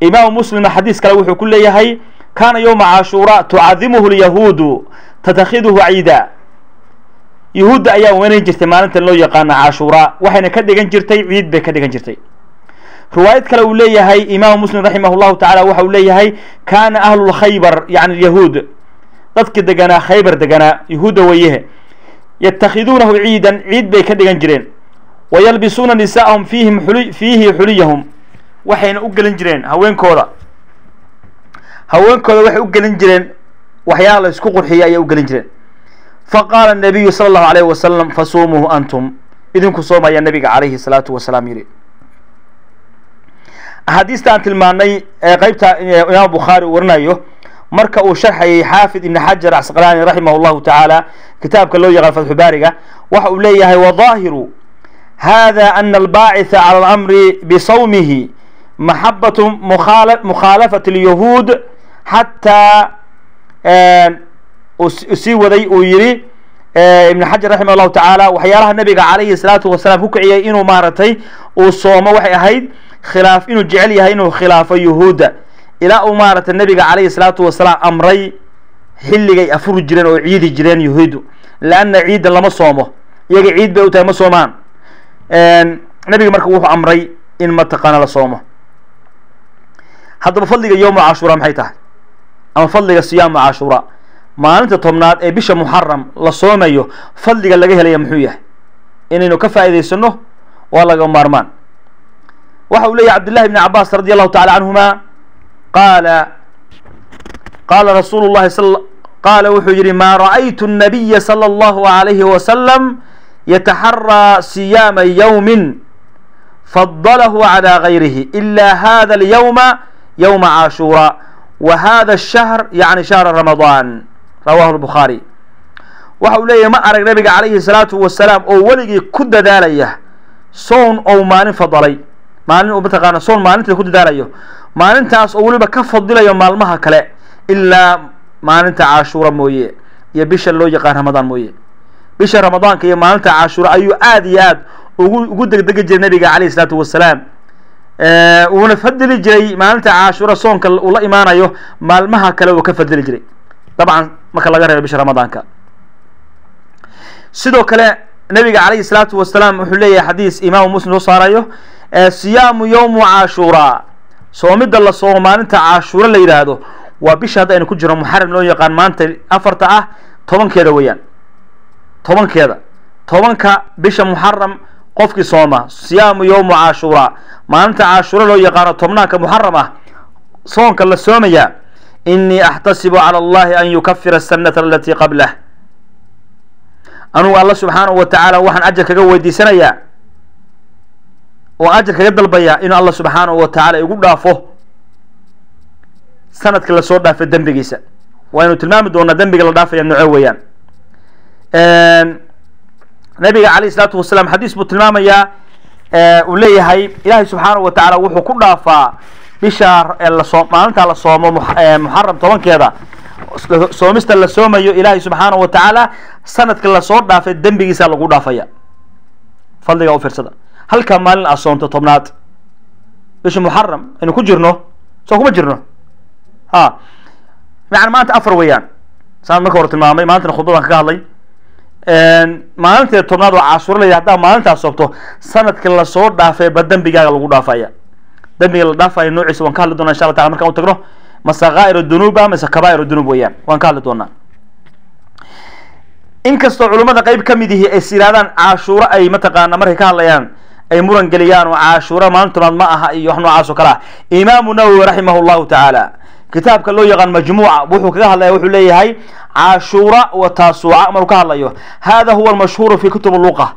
Imaamu muslimna xadiis kale wuxuu ku leeyahay kana yowma cashuura tucadimuhu lyahuudu tatakhiduhu ciida. Yahuudda ayaa weynayn jirtay maalintan loo yaqaana cashuura. Waxayna ka dhigan jirtay ciid bay ka dhigan jirtay. Riwaayad kale uu leeyahay imaamu muslim raximah llahu tacala waxa uu leeyahay kana ahlu lkhaybar yani yahuud. Dadki deganaa khaybar deganaa yahuudda weyehe yatakhiduunahu ciidan ciid bay ka dhigan jireen. Wa yalbisuuna nisaa'ahum fiihim fiihi xuliyahum. Waxayna u gelin jireen haweenkooda. Haweenkooda waxay u gelin jireen waxyaala la isku qurxiya ayay u gelin jireen. Faqaala nabiyu sala allahu alayh wasalam fasuumuhu antum. Idinku soomaya nabiga calayhi salaatu wasalaam yidhi axaadiista aan tilmaanay ee qeybta imaam bukhaari warinayo marka uu sharxayay xaafid ibn xajar casqalaani raximah llahu tacaala kitaabka loo yaqaan fatxu baariga waxa uu leeyahay wadaahiru hada ana albaacitha cala alamri bisawmihi maxabatu mukhaalafati lyahuud xataa sii waday uu yihi ibn xajar raximah llahu tacaala waxyaalaha nabiga calayhi salaatu wasalaam ku kiciyay inuu maaragtay uu soomo waxay ahayd khilaaf inuu jecel yahay inuu khilaafo yuhuudda ilaa uu maaragtay nabiga calayhi salaatu wasalaam amray xilligay afuri jireen oo ciidi jireen yuhuuddu leanna ciidda lama soomo iyaga ciid bay u tahay ma soomaan. Nabiga marka wuxuu amray in mataqaana la soomo. Haddaba fadliga yowma cashuura maxay tahay? Ama fadliga siyaamu cashuura maalinta tobnaad ee bisha muxaram la soomayo fadliga laga helaya muxuu yahay? Inaynu ka faa'idaysano waa laga maarmaan. Waxa uu leeyahy cabdillahi bni cabaas radi allahu tacala canhuma qaala qaala rasuulu llahi qaala wuxuu yidhi maa ra'aytu nabiya sala allahu alayhi wasalam yataxaraa siyaama yowmin fadalahu calaa gayrihi ila hada alyawma yowma caashuura wa hada ashahr yacni shahra ramadaan rawahu lbukhaari waxa uu leeyahy ma arag nabiga calayhi salaatu wasalaam oo weligii ku dadaalaya sown ou maalin fadalay maalin mataqaana sown maalinteeda ku dadaalayo maalintaas oo weliba ka fadilayo maalmaha kale ilaa maalinta caashuura mooye iyo bisha loo yaqaan ramadaan mooye. Bisha ramadaanka iyo maalinta caashuura ayuu aada iyo aad ugu ugu degdegi jiray nabiga calayhi isalaatu wasalaam. Uuna fadili jiray maalinta caashuura soonka uu la imaanayo maalmaha kale uu ka fadili jiray. Dabcan marka laga reebo bisha ramadaanka. Sidoo kale nabiga calayhi salaatu wasalaam wuxuu leeyahay xadiis imaamu muslim soo saarayo siyaamu yowmu caashuuraa soomidda la soomo maalinta caashuura la yidhaahdo waa bisha hadda aynu ku jirno muxaram loo yaqaan maanta afarta ah tobankeeda weeyaan. Tobankeeda. Tobanka bisha muxaram qofkii sooma siyaamu yowmu caashuuraa maalinta caashuura loo yaqaano tobnaanka muxaram ah soonka la soomaya inii axtasibu cala allahi an yukafira asanata alatii qablah. Anugu alla subxaanahu wa tacaala waxaan ajar kaga weydiisanayaa oo ajar kaga dalbayaa inuu alla subxaanahu wa tacaala igu dhaafo sanadka la soo dhaafay dembigiisa. Waynu tilmaami doonaa dembiga la dhaafaya noco weeyaan. Nabiga calayh isalaatu wasalaam xadiis buu tilmaamayaa uu leeyahay ilaahay subxaanahu wa tacaala wuxuu ku dhaafaa bisha la soo maalinta la soomo muxaram tobankeeda. Soomista la soomayo ilaahay subxaanahu wa tacaala sanadka la soo dhaafay dembigiisa lagu dhaafaya. Fadliga u fiirsada halkaa maalin aad soomto tobnaad. Bisha muxaram aynu ku jirno? Soo kuma jirno? Ha. Macan maanta afar weeyaan. Saan marka hore tilmaamay maantana khudbadan kaga hadlay. Maalinteeda tobnaad la yidhah haddaa maalintaas soobto sanadka la soo dhaafay ba dembigaaga lagu dhaafaya. Dembiga la dhaafaya noociisa waan ka hadli doonaa insha alla tacala markaan u tagno. Ma sakaa'ir dunuuba mise kabaa'ir dunuub weeyaan waan ka hadli doonaa. Inkastoo culummada qeyb ka mid yihi ays yidhahdaan caashuuro ay mataqaana markay ka hadlayaan ay muran geliyaan oo caashuura maalin tobnaad ma aha iyo wax noocaas oo kale ah imaamu nawowi raximah llahu tacaala kitaabka loo yaqaan majmuuca wuxuu kaga hadlaya wuxuu leeyahay caashuura wa taasuuca maruu ka hadlayo hada huwa almashhuuru fi kutub luqa.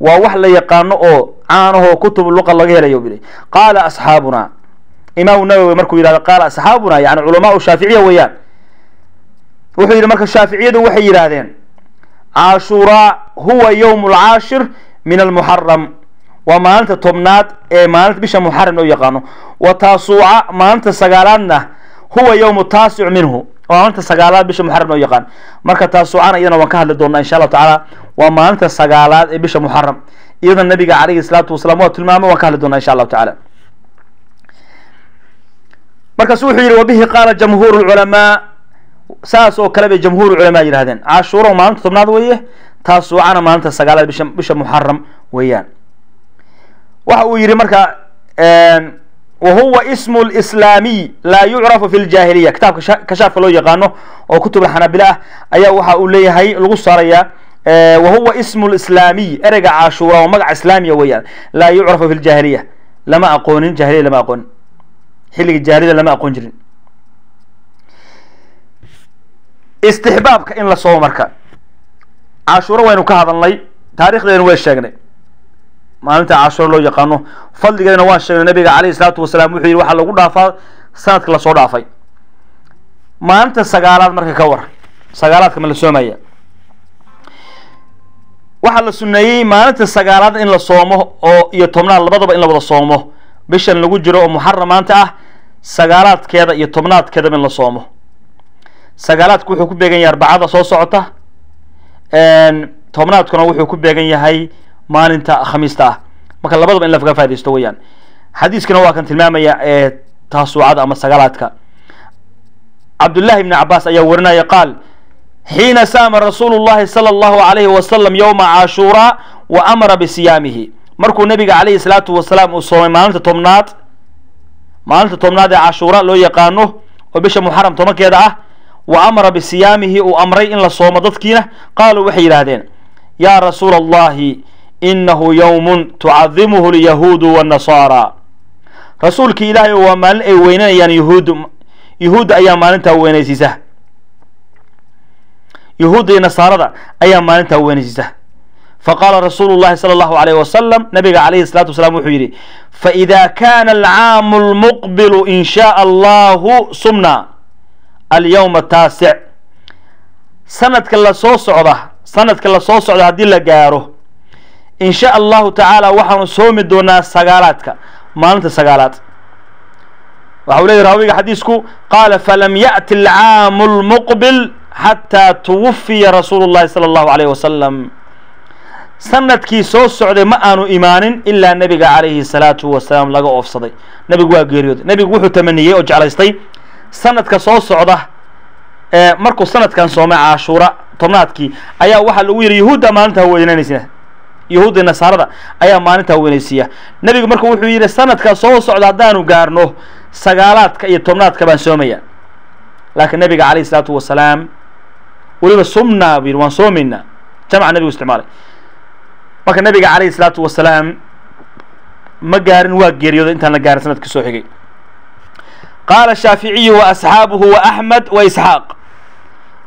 Waa wax la yaqaano oo caanahoo kutub luqa laga helayo qaala asxaabuna imaamu nawowi markuu yidhahdo qaala asxaabuna yani culamaa shaaficiya weeyaan wuxuu yidhi marka shaaficiyadu waxay yidhaahdeen caashuuraa huwa yowm alcaashir min almuxaram waa maalinta tobnaad ee maalinta bisha muxaram loo yaqaano. Wa taasuuca maalinta sagaalaadna huwa yowmu taasic minhu. Waa maalinta sagaalaad bisha muxaram loo yaqaan. Marka taasuucana iyadana waan ka hadli doonaa insha allahu tacaala. Waa maalinta sagaalaad ee bisha muxaram iyadana nabiga calayhi salaatu wasalaam waa tilmaamay waan ka hadli doonaa insha allahu tacaala. Markaasu wuxuu yidhi wabihi qaala jamhuur lculamaa saas oo kale bay jamhuur culamaa yidhahdeen cashuuro maalinta tobnaad weeye taasuucana maalinta sagaalaad bisha bisha muxaram weeyaan. Waxa uu yidhi marka wa huwa ismu lislaamiy laa yucrafu fi ljaahiliya kitaabka kashaafka loo yaqaano oo kutub xanaabila ah ayaa waxa uu leeyahay lagu saarayaa wa huwa ismu lislaamiy ereyga cashuura oo magaca islaamiya weeyaan. Laa yucrafu fi ljaahiliya lama aqoonin jahiliya lama aqoonin. Xilliga jaahiliyada lama aqoon jirin. Istixbaabka in la soomo marka cashuuro waynu ka hadalnay. Taarikhdeenu way sheegnay. Maalinta cashuuro loo yaqaano fadligeedana waan sheegnay nabiga calayhi salaatu wasalaam wuxuu yidhi waxaa lagu dhaafaa sanadka la soo dhaafay. Maalinta sagaalaad marka ka war sagaalaadka ma la soomaya. Waxaa la suneeyey maalinta sagaalaad in la soomo oo iyo tobnaad labadaba in la wada soomo. Bishan lagu jiro oo muxaram maanta ah sagaalaadkeeda iyo tobnaadkeedaba in la soomo. Sagaalaadku wuxuu ku beegan yahay arbacada soo socota tobnaadkuna wuxuu ku beegan yahay maalinta khamiista ah. Marka labadaba in lakaga faidaysto weyaan xadiiskana waa kan tilmaamaya ee taasuucada ama sagaalaadka cabdullahi ibni cabaas ayaa warinaya qaal xiina saama rasuulu llahi sala allahu alayhi wasalam yowma cashuuraa wa amara bisiyaamihi markuu nabiga calayhi salaatu wasalaam uu soomay maalinta tobnaad maalinta tobnaad ee cashuura loo yaqaano oo bisha muxaram tobankeeda ah wa amara bisiyaamihi uu amray in la soomo dadkiina. Qaaluu waxay yidhaahdeen yaa rasuula allahi inahu yowmun tucadimuhu lyahuudu wanasaara rasuulkii ilaahay waa maalin ay weynanayaan yahuuddu yahuudda ayaa maalintaa weynaysiisa. Yahuudda iyo nasaarada ayaa maalintaa weynaysiisa. Faqaala rasuulu llahi sala allahu alayh wasalam nabiga calayhi salatu wasalaam wuxuu yidhi faida kana alcaamu lmuqbilu in shaaa allahu sumna alyawma taasic sanadka lasoo socda sanadka lasoo socda haddii la gaaro in sha allahu tacaala waxaanu soomi doonaa sagaalaadka maalinta sagaalaad waxa uu leeyahy raawiga xadiisku qaala falam yaأti alcaamu lmuqbil xataa tuwafiya rasuulu اllahi salى اllahu alayh wasalam sanadkii soo socday ma aanu imaanin ilaa nebiga calayhi salaatu wasalaam laga oofsaday nebigu waa geeriyooday nebigu wuxuu tamaniyey oo jeclaystay sanadka soo socda ee markuu sanadkan soomay caashuura tobnaadkii ayaa waxaa lagu yidhi yahuudda maalinta haweenanaysa yahuudda nasaarada ayaa maalinta haweenaysiiya nebigu marka wuxuu yidhi sanadka soo socda haddaanu gaarno sagaalaadka iyo tobnaadka baan soomaya laakiin nebiga calayhi salaatu wasalaam weliba sumnaa buu yidhi waan soomaynaa jamca nebigu isticmaalay. Marka nebiga calayhi salaatu wasalaam ma gaarin waa geeriyooday intaan la gaarin sanadka soo xigay qala shaaficiyu waasxaabuhu waaxmed waisxaaq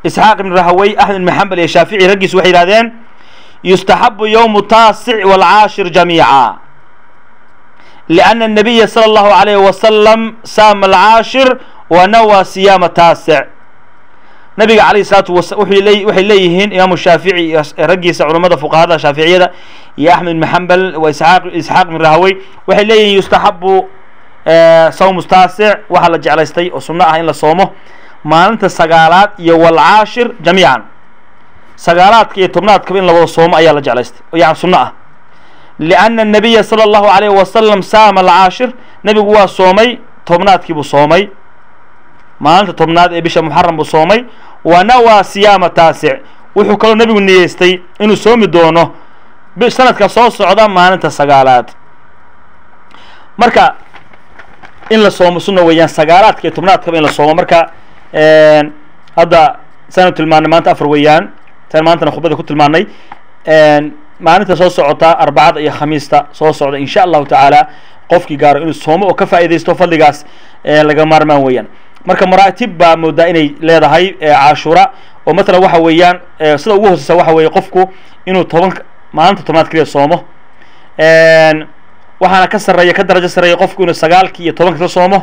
isxaaq ibn rahawey axmed ibn xambal iyo shaafici raggiisu waxay yidhahdeen yustaxabu yowmu taasic waalcaashir jamiica liana anabiya sala allahu calayh wasalam saama alcaashir wa nawaa siyaama taasic nabiga calayhi salaatu wasa waxay leeyihiin imaamu shaafici raggiisa culummada fuqahada shaaficiyada iyo axmed ibn xambal wa isxaaq ibn rahawey waxay leeyihiin yustaxabu sawmu taasic waxaa la jeclaystay oo sunno ah in la soomo maalinta sagaalaad iyo walcaashir jamiican. Sagaalaadka iyo tobnaadkaba in lawada soomo ayaa la jeclaystay yan sunno ah. Lianna annabiya sala allahu alayh wasalam saama alcaashir nebigu waa soomay tobnaadkii buu soomay. Maalinta tobnaad ee bisha muxaram buu soomay. Wa nawaa siyaama taasic wuxuu kaloo nebigu niyeystay inuu soomi doono sanadka soo socda maalinta sagaalaad. Marka in la soomo sunna weeyaan sagaalaadka iyo tobnaadkaba in la soomo. Marka hadda saanu tilmaanay maanta afar weeyaan saan maantana khudbada ku tilmaanay maalinta soo socota arbacada iyo khamiista soo socda insha allahu tacaala qofkii gaaro inuu soomo oo ka faa'iidaysto fadligaas laga maarmaan weeyaan. Marka maraatib baa moodaa inay leedahay caashura oo matalan waxa weeyaan sida ugu hooseysa waxa weeye qofku inuu toban maalinta tobnaad keliya soomo waxaana ka sarreeya ka darajo sarreeya qofku inuu sagaalkii iyo tobanka isla soomo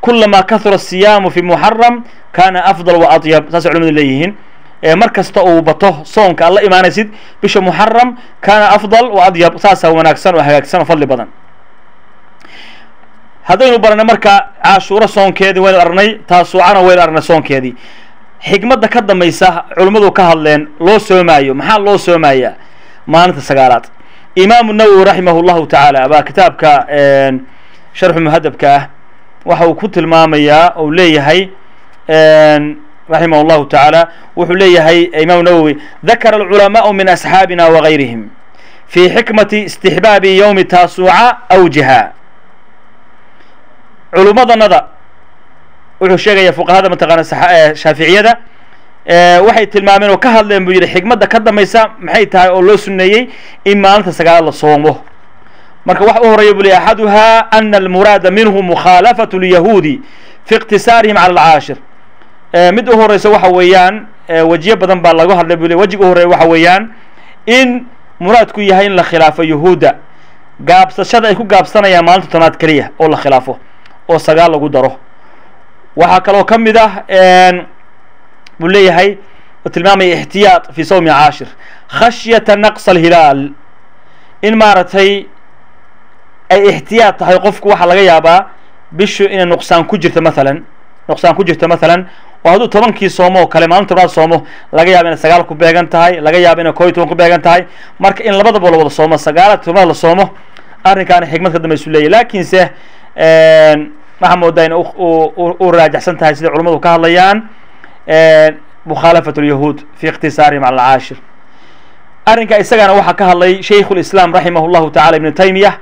kulamaa kahura asiyaamu fi muxaram kana afdal wa atyab saasay culimadu leeyihiin. Mar kasta uu bato soonka aad imaanaysid bisha muxaram kana afdal wa adyab saasaa wanaagsan oo hagaagsan oo fadli badan. Haddaynu baranay marka caashuuro soonkeedii waynu aragnay taasuucana waynu aragnay soonkeedii. Xikmadda ka dambaysa culimmadu ka hadleen loo soomaayo maxaa loo soomayaa? Maalinta sagaalaad imaamu nawowi raximah llahu tacaala baa kitaabka sharxu muhadabka ah waxa uu ku tilmaamayaa ou leeyahay raximah llahu tacaala wuxuu leeyahay imaamu nawowi dakara alculamaau min asxaabina wagayrihim fi xikmati istixbaabi yowmi taasuuca awjiha. Culummadanada wuxuu sheegaya fuqahada mataqaana shaaficiyada waxay tilmaameen oo ka hadleen buu yidhi xikmadda ka dambaysa maxay tahay oo loo suneeyey in maalinta sagaalaad la soomo marka waxa u horreeya buu ley axaduha ana almuraada minhu mukhaalafatu lyahuudi fi iqtisaarihim cala alcaashir. Mid u horeysa waxa weeyaan wejiyo badan baa laga hadlay buu le wejiga u horreeya waxa weeyaan in muraadku yahay in la khilaafo yahuudda gaabsashada ay ku gaabsanayaan maalinta tobnaad keliya oo la khilaafo oo sagaal lagu daro. Waxaa kaloo ka mid ah buu leeyahay u tilmaamaya ixtiyaad fi sawmi caashir. Khashyata naqs alhilaal. In maaragtay ay ixtiyaad tahay qofku waxaa laga yaabaa bishu inay nuqsaan ku jirto maalan nuqsaan ku jirto maalan oo hadduu tobankii soomo oo kale maalin tobnaad soomo laga yaaba inay sagaal ku beegan tahay laga yaaba inay koo iyo toban ku beegan tahay. Marka in labadaba la wada soomo sagaalaad tobnaad la soomo arrinkaana xikmad ka dambaysu leeyahy laakiinse waxaa moodaa in u raajaxsan tahay sida culamadu ka hadlayaan mukhaalafat اlyahuud fi ikhtisaarihim cala alcaashir arrinka isagana waxaa ka hadlay shaykhu lislaam raximah llahu tacala ibnu taymiya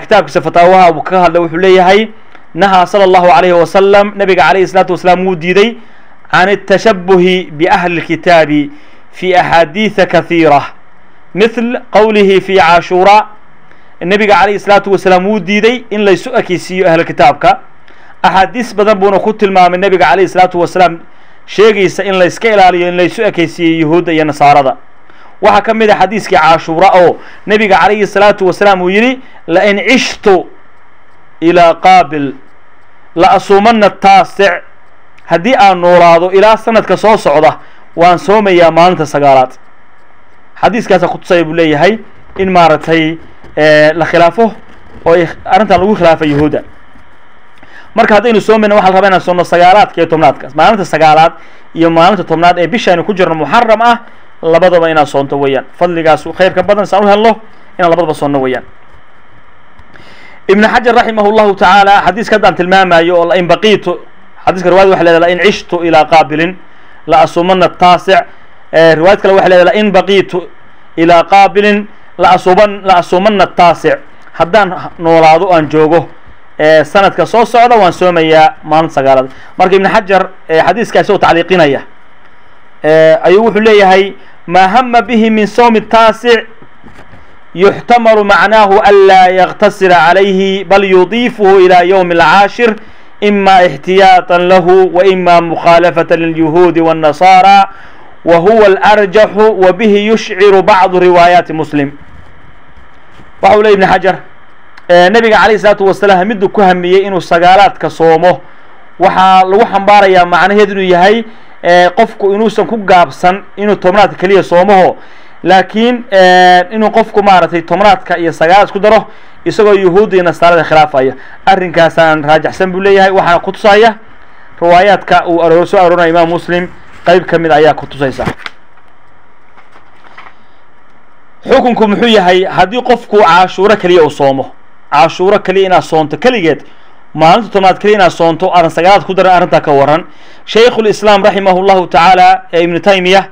kitaabkiisa fataawaha buu ka hadlay wuxuu leeyahay nahaa sala allahu alayhi wasalam nabiga calayhi salaatu wasalaam wuu diiday can atashabuhi biahli اlkitaabi fi axaadiida kahiira mithl qowlihi fi cashuura nabiga calayhi salaatu wasalaam wuu diiday in laysu akisiiyo ahlkitaabka axaadiis badan buuna ku tilmaamay nebiga calayhi salaatu wasalaam sheegaysa in layska ilaaliyo in laysu ekeysiiyo yahuudda iyo nasaarada waxaa ka mid a xadiiskii caashuura oo nebiga calayhi salaatu wasalaam uu yidhi lain cishtu ilaa qaabil la asuumana taasic haddii aan noolaado ilaa sanadka soo socda waan soomayaa maalinta sagaalaad xadiiskaasa kutusaya buu leeyahay in maaragtay la khilaafo oo arrintan lagu khilaafa yahuudda marka haddaynu soomayna waxa la rabaa inaan soonno sagaalaadka iyo tobnaadka maalinta sagaalaad iyo maalinta tobnaad ee bishaaynu ku jirno muxaram ah labadaba inaad soonto weeyaan. Fadligaas khayrka badan saan u helno inaan labadaba soonno weeyaan. Ibn xajar raximah llahu tacaala xadiiska haddaan tilmaamayo oo lain baqiitu xadiiska riwayad waxay leedahay lain cishtu ilaa qaabilin la asumana taasic riwaayad kale waxay leedahay lain baqiitu ilaa qaabilin la asuban la asumana taasic haddaan noolaado aan joogo إيه، سند كسو صعدة وان سومية مان سقالد مارك ابن حجر إيه، حديث كسو تعليقين إيه أيوه اللي هي ما هم به من صوم التاسع يحتمر معناه ألا يغتسر عليه بل يضيفه إلى يوم العاشر إما احتياطا له وإما مخالفة لليهود والنصارى وهو الأرجح وبه يشعر بعض روايات مسلم. بحول ابن حجر؟ Nabiga calayh isalaatu wasalaam miduu ku hamiyey inuu sagaalaadka soomo. Waxaa lagu xambaarayaa macnaheed inuu yahay qofku inuusan ku gaabsan inuu tobnaadka keliya soomaho. Laakiin inuu qofku maaragtay tobnaadka iyo sagaalaad isku daro isagoo yahuudda iyo nasaarada khilaafaya. Arrinkaasaan raajaxsan buu leeyahay waxaana kutusaya riwaayaadka uu soo aroorinaya imaam muslim qeyb ka mid ayaa kutusaysa xukunku muxuu yahay haddii qofku caashuuro keliya uu soomo caashuuro keliya inaad soonto keligeed maalinta tobnaad keliya inaad soonto aadan sagaalaad ku daran arrintaa ka waran. Shaykhulislaam raximah llahu tacaala ee ibnu taymiya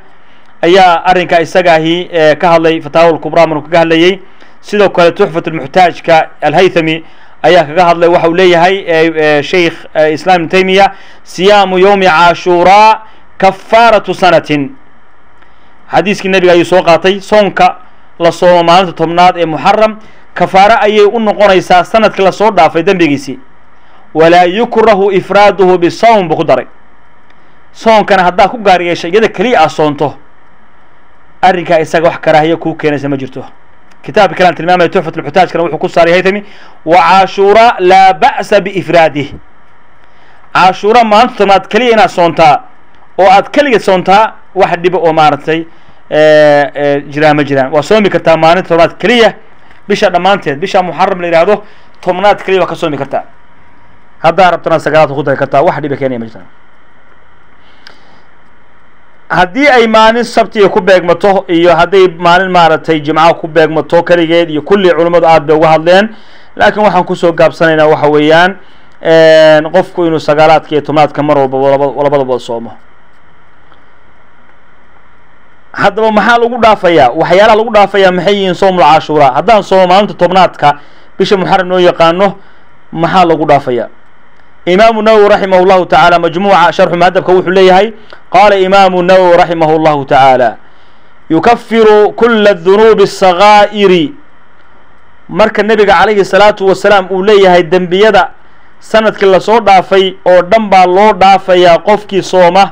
ayaa arrinka isagaahi ka hadlay fataawa markuu kaga hadlayey sidoo kale tuxfat lmuxtaajka alhaythami ayaa kaga hadlay waxa uu leeyahay sheikh islam ibnu taymiya siyaamu yowmi caashuuraa kafaaratu sanatin. Xadiiskii nabiga ayuu soo qaatay soonka la soomo maalinta tobnaad ee muxaram kafaaro ayay u noqonaysaa sannadkii la soo dhaafay dembigiisii. Walaa yukrahu ifraaduhu bisawm buu ku daray. Soonkana haddaa ku gaar yeesha iyada keliya aad soonto arrinkaa isaga wax karaahiya kuu keenaysa ma jirto. Kitaabka kalean tilmaamaya tuxfat lxutaajkana wuxuu ku saaray haytami wa caashuura laa ba'sa biifraadih caashuura maalinta tobnaad keliya inaad soontaa oo aad keligeed soontaa wax dhibo oo maaragtay jiraan ma jiraan. Waa soomi kartaa maalinta tobnaad keliya bisha dhammaanteed bisha muxaram la yihahdo tobnaad keliya waa ka soomi kartaa. Haddaa rabtana sagaalaad ku dari kartaa wax dhiba keenaya ma jiraan. Haddii ay maalin sabtiga ku beegmato iyo hadday maalin maaragtay jimca ku beegmato keligeed iyo kulli culimmadu aad bay uga hadleen laakiin waxaan ku soo gaabsanaynaa waxa weeyaan qofku inuu sagaalaadka iyo tobnaadka mar walba labadaba soomo haddaba maxaa lagu dhaafayaa? waxyaalaha lagu dhaafayaa maxay yihiin soomul cashuura haddaan soomo maalinta tobnaadka bisha muxaram noo yaqaano maxaa lagu dhaafayaa? Imaamu nawowi raximah llahu tacaala majmuuca sharxu muhadabka wuxuu leeyahay qaala imaamu nawowi raximah llahu tacaala yukafiru kula dunuubi asakaa'iri marka nebiga calayhi salaatu wasalaam uu leeyahay dembiyada sannadkii la soo dhaafay oo dhan baa loo dhaafayaa qofkii sooma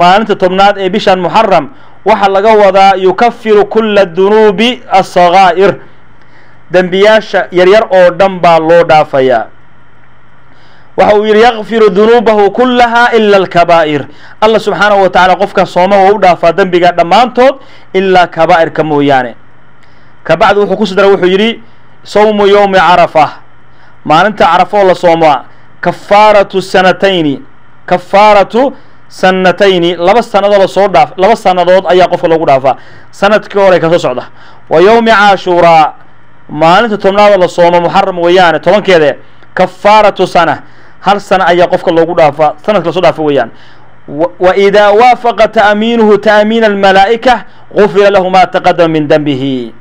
maalinta tobnaad ee bishan muxaram waxaa laga wadaa yukafiru kula dunuubi asakaa'ir dembiyaasha yaryar oo dhan baa loo dhaafayaa. Waxa uu yidhi yakfiru dunuubahu kulaha ila alkabaa'ir. Allah subxaanahu wa tacala qofka sooma u dhaafaa dembiga dhammaantood ilaa kabaa'irka mooyaane. Kabacdi wuxuu kusi daray wuxuu yidhi sawmu yowmi carafa. Maalinta carafo oo la soomaa kafaaratu sanatayni. Kafaaratu sanatayni laba sanadoo la soo dhaaf laba sanadood ayaa qofka loogu dhaafaa. Sanadkii hore ka soo socda. Wa yowmi caashuuraa maalinta tobnaadoo la soomo muxaram weeyaane tobankeede kafaaratu sana. Hal sana ayaa qofka loogu dhaafaa sanadka la soo dhaafa weeyaan. Wa idaa waafaqa ta'miinuhu ta'miina almalaa'ika gufira lahu ma taqadama min dembihi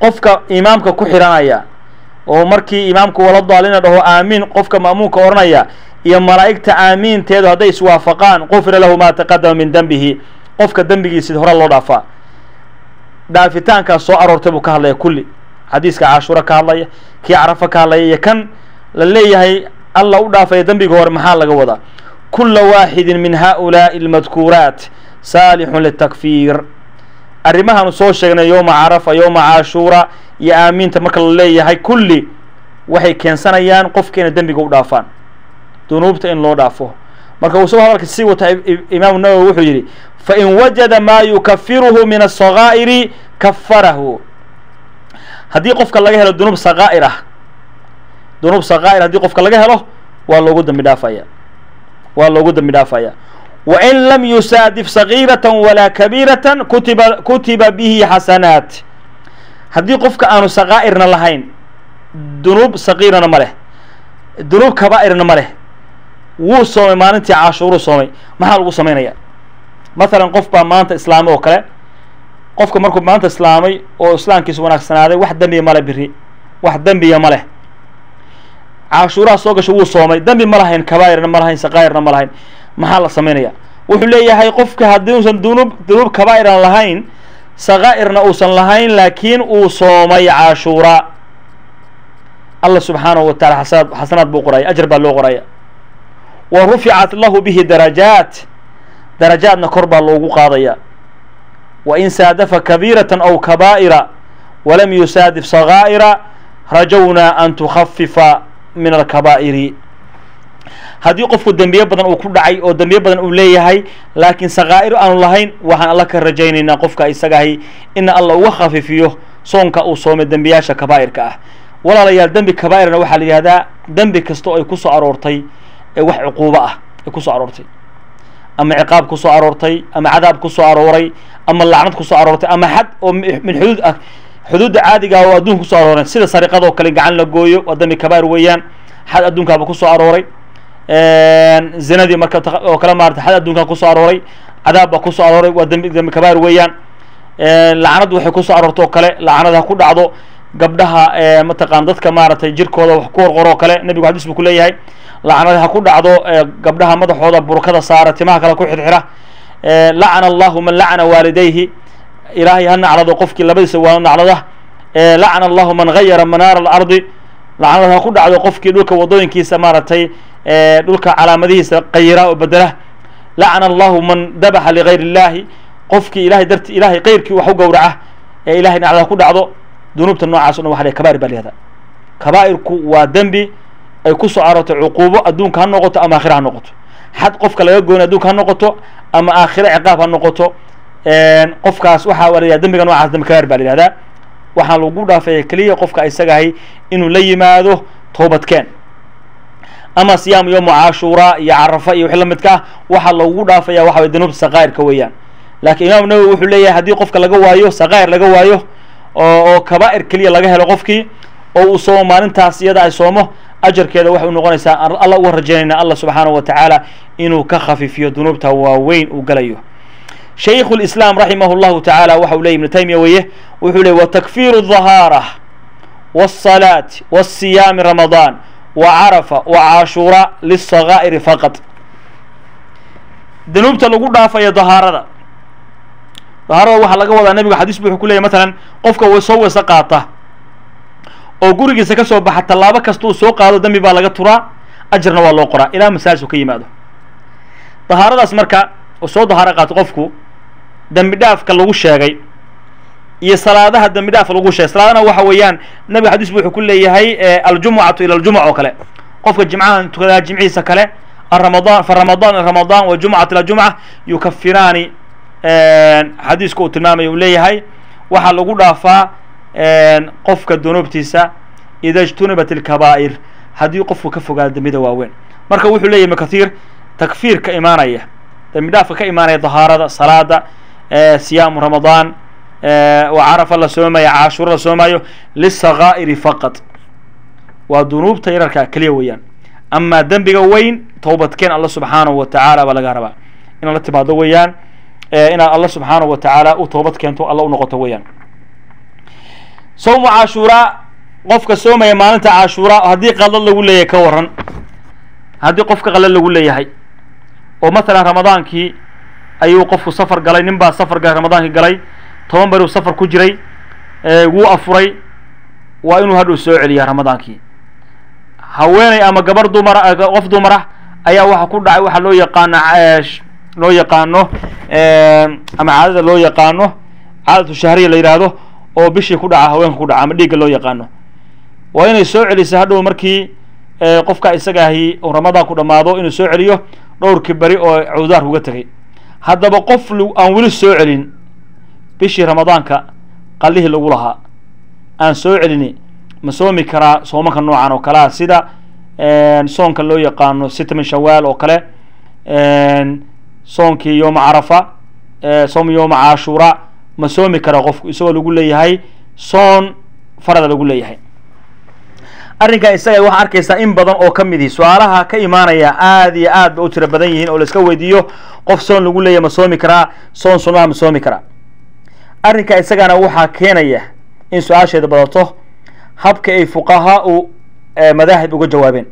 qofka imaamka ku xiranaya oo markii imaamku waladaalina dhaho aamiin qofka maamuunka odhanaya iyo malaa'igta aamiinteedu hadday iswaafaqaan qufira lahu maa taqadama min dambihi. Qofka dembigiisii hore loo dhaafaa dhaafitaankaas soo aroortay buu ka hadlaya kulli. Xadiiska caashuura ka hadlaya kii carafa ka hadlaya iyo kan la leeyahay alla u dhaafaya dembiga hore maxaa laga wadaa? Kula waaxidin min haaulaa'i almadkuuraat saalixun litakfiir. Arrimahaanu soo sheegnay yowma carafa yowma caashuura iyo aamiinta marka la leeyahay kulli waxay keensanayaan qofkeena dembiga u dhaafaan dunuubta in loo dhaafo. Marka uu isagoo hadalka sii wata imaamu nawowi wuxuu yidhi fain wajada maa yukafiruhu min asakaa'iri kafarahu haddii qofka laga helo dunuub sakaa'ir ah dunuub sakaa'ir haddii qofka laga helo waa loogu dambi dhaafaya. Waa loogu dambi dhaafaya. Wain lam yusaadif sagiiratan walaa kabiiratan kutiba kutiba bihi xasanaat haddii qofka aanu sakaa'irna lahayn dunuub sagiirana ma leh. Dunuub kabaa'irna ma leh. Wuu soomay maalintii cashuuruu soomay. Maxaa lagu samaynaya mathalan qof baa maanta islaamay oo kale. Qofka markuu maanta islaamay oo islaamkiisu wanaagsanaaday wax dembiya male biri wax dembiya ma leh. Cashuuraha soo gashay wuu soomay. Dembi ma lahayn kabaa'irna ma lahayn sakaa'irna ma lahayn. Maxaa la samaynaya wuxuu leeyahay qofka haddii uusan dunuub dunuub kabaa'iran lahayn sakaa'irna uusan lahayn laakiin uu soomay cashuura. Allah subxaanahu wa tacala xasanaad buu qoraya ajar baa loo qoraya wa ruficat lahu bihi darajaat darajaadna kor baa loogu qaadaya wa in saadafa kabiiratan aw kabaa'ira walam yusaadif sakaa'ira rajawnaa an tukhafifa min alkabaa'iri haddii qofku dembiye badan uu ku dhacay oo dembiye badan uu leeyahay laakiin sakaa'ir aanu lahayn waxaan alla ka rajaynaynaa qofka isagahay ina alla uga khafiifiyo soonka uu soomay dembiyaasha kabaa'irka ah. Walaalayaal dembi kabaa'irna waxaa la yidhahdaa dembi kasta oo ay ku soo aroortay wax cuquubo ah ay ku soo aroortay. Ama ciqaab ku soo aroortay ama cadaab ku soo arooray ama lacnad ku soo aroortay ama xad oo min xuduud ah xuduudda caadiga oo adduunka ku soo arooreen sida sariqada oo kale gacan la gooyo waa dembi kabaa'ir weeyaan xad adduunkaaba ku soo arooray zinadii marka oo kale maarata xad adduunkan ku soo arooray cadaab baa ku soo arooray waa dembi dembi kabaa'ir weeyaan. Lacnad waxay ku soo aroortay oo kale lacnad ha ku dhacdo. Gabdhaha mataqaan dadka maaragtay jirkooda wax ku qorqoroo kale nebigu xadiis buu ku leeyahay. Lacnad ha ku dhacdo gabdhaha madaxooda burkada saara timaha kale ku xirxira. Lacana allahu man lacana waalidayhi. Ilaahay ha naclado qofkii labadiisa waa naclada lacana allahu man gayara manaara alardi. Lacnad ha ku dhacdo qofkii dhulka wadooyinkiisa maaragtay dhulka calaamadihiisa qayira oo bedela lacana allahu man dabaxa ligayr illahi qofkii ilahay darti ilahay keyrkii wax u gowraca ee ilahay naclada ku dhacdo dunuubta noocaas o dhan waxa la kabair baa lahahda kabaa'irku waa dembi ay ku soo aroortay cuquubo adduunka ha noqoto ama aakhira ha noqoto. Xad qofka laga gooni adduunka ha noqoto ama aakhira ciqaab ha noqoto qofkaas waxaa la yihahda dembiga noocaas dembi kabair baa la yihahdaa waxaa lagu dhaafaya keliya qofka isagahay inuu la yimaado toobadkeen ama siyaamu yowmu cashuura iyo carafa iyo wixii la midka ah waxaa lagu dhaafaya waxa way dunuubta sakaa'irka weeyaan. Laakiin imaam nawowi wuxuu leeyahay haddii qofka laga waayo sakaa'ir laga waayo oo kabaa'ir keliya laga helo qofkii oo uu soomo maalintaas iyada ay soomo ajarkeeda waxay u noqonaysaa alla uga rajaynayna allah subxaanahu wa tacaala inuu ka khafiifiyo dunuubta waaweyn uu galayo. Shaykhu lislaam raximah llahu tacaala waxa uu leyay ibnu taymiya weeye wuxuu leey watakfiiru dahaara wاsalaati wasiyaami ramadaan wacarafa wacashuura lisagaa'iri faqad. Dunuubta lagu dhaafayo dahaarada. Dahaarada waxaa laga wadaa nebigu xadiis bu wuxuu ku leyahy matalan qofka w soo weyse qaata oo gurigiisa ka soo baxa tallaabo kasta uu soo qaado dembi baa laga turaa ajarna waa loo qoraa ilaa masaajis u ka yimaado. Dahaaradaas marka oo soo dahaaro qaato qofku dembi dhaafka lagu sheegay iyo salaadaha dembi dhaafka lagu sheegay salaadana waxa weeyaan nebiga xadiis wuxuu ku leeyahay aljumucatu ila aljumuc oo kale. Qofka jimcahan tukadaa jimcihiisa kale aramadaan fa ramadaan ila ramadaan wa jumcat ila jumca yukafiraani xadiiska uu tilmaamaya uu leeyahay waxaa lagu dhaafaa qofka dunuubtiisa ida ijtunibat ilkabaa'ir haddii qofku ka fogaado dembida waaweyn. Marka wuxuu leeyahy ibnu kathiir takfiir ka imaanaya. Dembi dhaafka ka imaanaya dahaarada salaada siyaamu ramadaan carafa la soomaya cashuura la soomayo lisagaa'iri faqad waa dunuubta yararka keliya weeyaan. Amaa dembiga weyn towbadkeen alla subxaanahu wa tacaala baa laga rabaa. Inaad la timaado weeyaan inaad alla subxaanahu wa tacaala u toobad keento alla u noqoto weeyaan. Sawmu cashuuraa qofka soomaya maalinta cashuuraa haddii qalad lagu leeyahay ka waran haddii qofka qalad lagu leeyahay oo matalan ramadaankii ayuu qofku safar galay nin baa safar galay ramadaankii galay toban bari uu safar ku jiray wuu afuray. Waa inuu hadhow soo celiyaa ramadaankii. Haweeney ama gabar dumara qof dumara ayaa waxa ku dhacay waxaa loo yaqaano loo yaqaano ama caadada loo yaqaano caadatu shahriya la yidhaahdo oo bishii ku dhaca haweenka ku dhaca ama dhiigga loo yaqaano. Waa inay soo celisay hadhow markii qofka isagaahi uu ramadaan ku dhammaado inuu soo celiyo dhowrkii beri oo cudaar uga tegay haddaba qof aan weli soo celin bishii ramadaanka qallihii lagu lahaa. Aan soo celini ma soomi karaa soomanka noocan oo kale ah sida soonka loo yaqaano sita min shawaal oo kale soonkii yooma carafa soom yooma caashura ma soomi karaa qofku isagoo lagu leeyahay soon farada lagu leeyahay. Arrinkaa isaga waxaa arkaysaa in badan oo ka midi su'aalaha ka imaanaya aada iyo aad ba u tiro badan yihiin oo la iska weydiiyo qof soon lagu leeyahay ma soomi karaa soon sunaha ma soomi karaa arrinkaa isagana waxaa keenaya in su'aasheeda badato habka ay fuqahaau madaahib uga jawaabeen.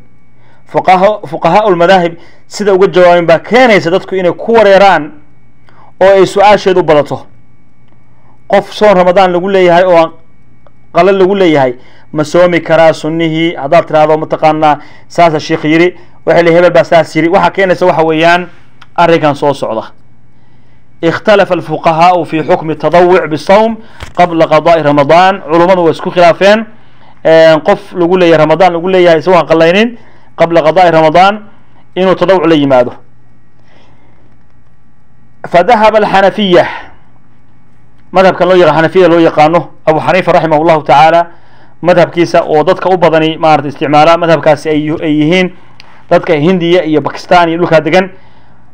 Fuqaha fuqahaau lmadaahib sida uga jawaabeen baa keenaysa dadku inay ku wareeraan oo ay su'aasheedu badato. Qof soon ramadaan lagu leeyahay oo qalo lagu leeyahay ma soomi karaa sunnihii haddaad tirahdo mataqaanaa saasa sheikh yiri waxay le hebel baa saas yiri. Waxaa keenaysa waxa weeyaan arrinkan soo socda ikhtalafa alfuqahaau fi xukmi tadawuc bisawm qabla qada'i ramadaan culummadu way isku khilaafeen qof lagu leeyahay ramadaan lagu leeyahay isagoo aan qalaynin qabla qada'i ramadaan inuu tadawuc la yimaado fadahaba alxanafiya madhabkan loo xanafiya loo yaqaano abu xaniifa raximah llahu tacaala madhabkiisa oo dadka u badani maarata isticmaala madhabkaasi ay yihiin dadka hindiya iyo bakistan iyo dhulkaa degan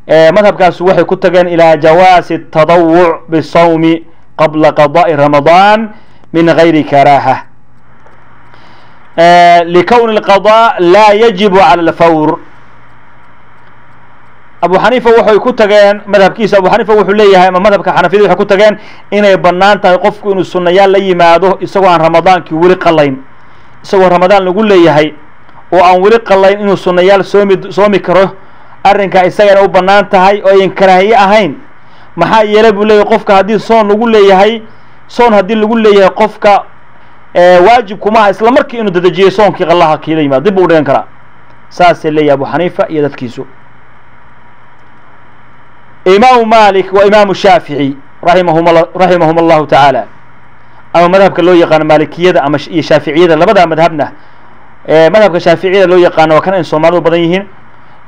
madhabkaasi waxay ku tageen ilaa jawaasi tadawuc bisawmi qabla qada'i ramadaan min gayri karaaha. Likowni alqada laa yajibu cala alfawr. Abu xaniifa waxay ku tageen madhabkiisa abu xaniifa wuxuu leeyahay ama madhabka xanafiyada waxay ku tageen inay bannaan tahay qofku inuu sunnayaal la yimaado isagoo aan ramadaankii weli qalayn. Isagoo ramadaan lagu leeyahay oo aan weli qalayn inuu sunnayaal soomi soomi karo arrinkaa isagana u bannaan tahay oo ayan karaahiye ahayn. Maxaa yeelay buu leeyahay qofka haddii soon lagu leeyahay soon haddii lagu leeyahay qofka waajib kumaha isla markii inuu dadejiyay soonkii qallaha kiila yimaado dib buu dhigan karaa. Saasay leeyahay abu xaniifa iyo dadkiisu. Imaamu malik wa imaamu shaafici raimahum raximahum allahu tacaala ama madhabka loo yaqaano maalikiyada ama iyo shaaficiyada labadaa madhabna madhabka shaaficiyada loo yaqaano waa kan ay soomaalidu badan yihiin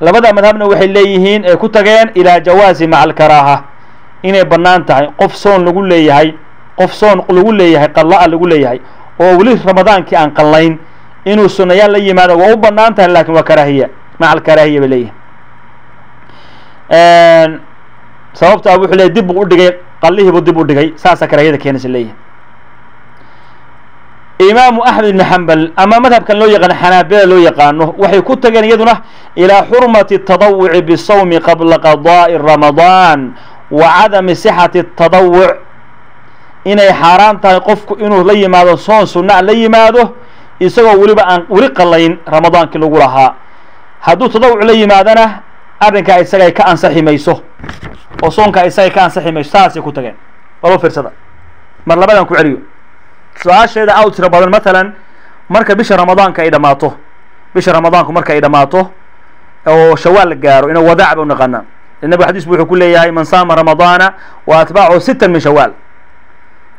labada madhabna waxay leeyihiin ay ku tageen ilaa jawaasi maca alkaraaha inay bannaan tahay qof soon lagu leeyahay qof soon lagu leeyahay qalla-a lagu leeyahay oo weli ramadaankii aan qallayn inuu sunayaal la yimaado waa u bannaan tahay laakiin waa karaahiya maca alkaraahiya bay leeyihiin sababtaa wuxuu leeyay dib buu udhigay qallihiibuu dib u dhigay saasaa karaahiyada keenaysa leeyahay imaamu axmed ibni xambal ama madhabkan loo yaqaano xanaabila loo yaqaano waxay ku tageen iyaduna ilaa xurmati tadawuci bisawmi qabla qada'i ramadaan wa cadami sixati tadawuc inay xaaraan tahay qofku inuu la yimaado soon sunna la yimaado isagoo weliba aan weli qalayn ramadaankii lagu lahaa. Hadduu tadawuc la yimaadana arrinkaa isagay ka ansaxi mayso oo soonkaa isagay ka ansaxi mayso saasay ku tageen. Balo fiirsada. Mar labadan ku celiyo su'aasheeda aw tiro badan. Matalan marka bisha ramadaanka ay dhammaato bisha ramadaanku marka ay dhammaato oo shawaal la gaaro ina wadaac ba u naqaanaa. Nabigu xadiis bu wuxuu ku leeyahay man saama ramadaana wa atbaacahu sittan min shawaal.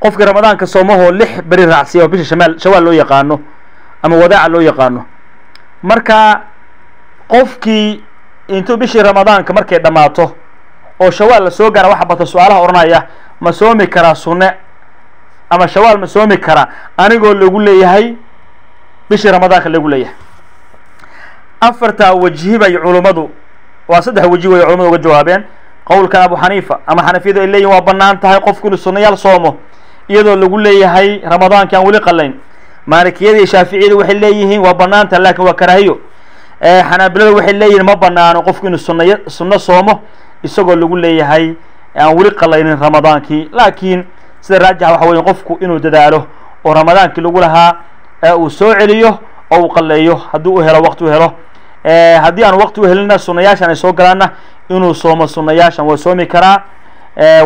Qofkii ramadaanka soomahoo lix beri raacsiya oo bisha shamaal shawaal loo yaqaano ama wadaaca loo yaqaano. Marka qofkii intuu bishii ramadaanka markay dhammaato oo shawaal la soo gaara waxa bata su'aalaha odhanaya ma soomi karaa sunne ama shawaal ma soomi karaa anigoo lagu leeyahay bishii ramadaanka lagu leeyahay. Afartaa wajhi bay culummadu waa saddex wajhi way culamadu uga jawaabeen. Qowlkan abu xaniifa ama xanafiyadu ay leeyihiin waa bannaan tahay qofku inuu sunnayaal soomo iyadoo lagu leeyahay ramadaankii aan weli qalayn maalikiyada iyo shaaficiyada waxay leeyihiin waa bannaan tahay laakiin waa karaahiyo. Xanaabilada waxay leeyihiin ma banaano qofku inuu sunay sunno soomo isagoo lagu leeyahay aan weli qalaynin ramadaankii laakiin sida raajixa waxa weya qofku inuu dadaalo oo ramadaankii lagu lahaa ee uu soo celiyo oo uu qaleeyo haddii u helo waqti u helo. Haddii aan waqti u helina sunayaashan ay soo galaanna inuu soomo sunayaashan waa soomi karaa.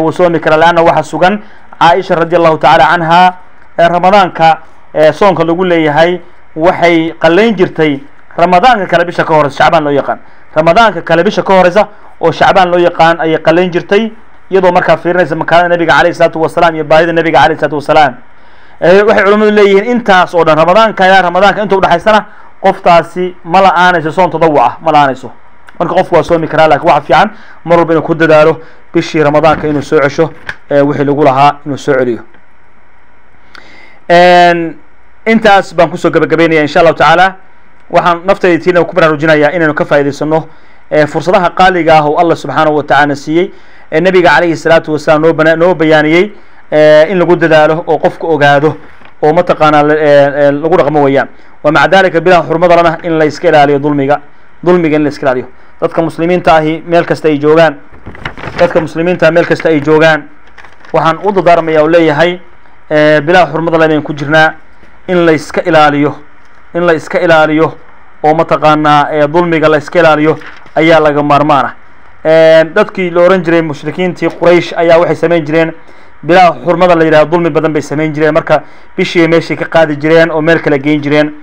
Wuu soomi karaa leanna waxa sugan caaisha radi allahu tacaala canha ramadaanka soonka lagu leeyahay waxay qalayn jirtay ramadaanka kale bisha ka horeysa shacbaan loo yaqaan. Ramadaanka kale bisha ka horeysa oo shacbaan loo yaqaan ayay qalayn jirtay iyadoo markaa fiirinaysa makaanada nabiga alayh isalaatu wasalaam iyo baahida nabiga alayh isalaatu wasalaam. Waxay culamadu leeyihiin intaas oo dhan ramadaanka ilaa ramadaanka inta udhexaysana qoftaasi ma la'aanayso soon tadawuca ma la'aanayso. Marka qofku waa soomi karaa laakiin waxa fiican mar walba inuu ku dadaalo bishii ramadaanka inuu soo cesho wixii lagu lahaa inuu soo celiyo. Intaas baan ku soo gabagabeynaya insha allahu tacaala. Waxaan naftayda tiina ku baraarujinayaa inaynu ka faa'idaysano fursadaha qaaliga ah oo allah subxaanahu watacaala siiyey ee nabiga calayhi salaatu wasalaam noo bana noo bayaaniyey in lagu dadaalo oo qofku ogaado oo mataqaanaa lagu dhaqmo weeyaan. Wa maca dalika bilaha xurmada lana in la iska ilaaliyo dulmiga dulmiga in la iska ilaaliyo. Dadka muslimiinta ahi meel kasta ay joogaan dadka muslimiinta meel kasta ay joogaan waxaan u dadaarmaya oo leeyahay bilaha xurmada lana ku jirnaa in la iska ilaaliyo in la iska ilaaliyo oo mataqaanaa dulmiga la iska ilaaliyo ayaa laga maarmaan ah dadkii la ohan jiray mushrikiintii quraysh ayaa waxay samayn jireen. Bilaha xurmada la yidhahdo dulmi badan bay samayn jireen. Marka bishii meeshay ka qaadi jireen oo meel kala geyn jireen.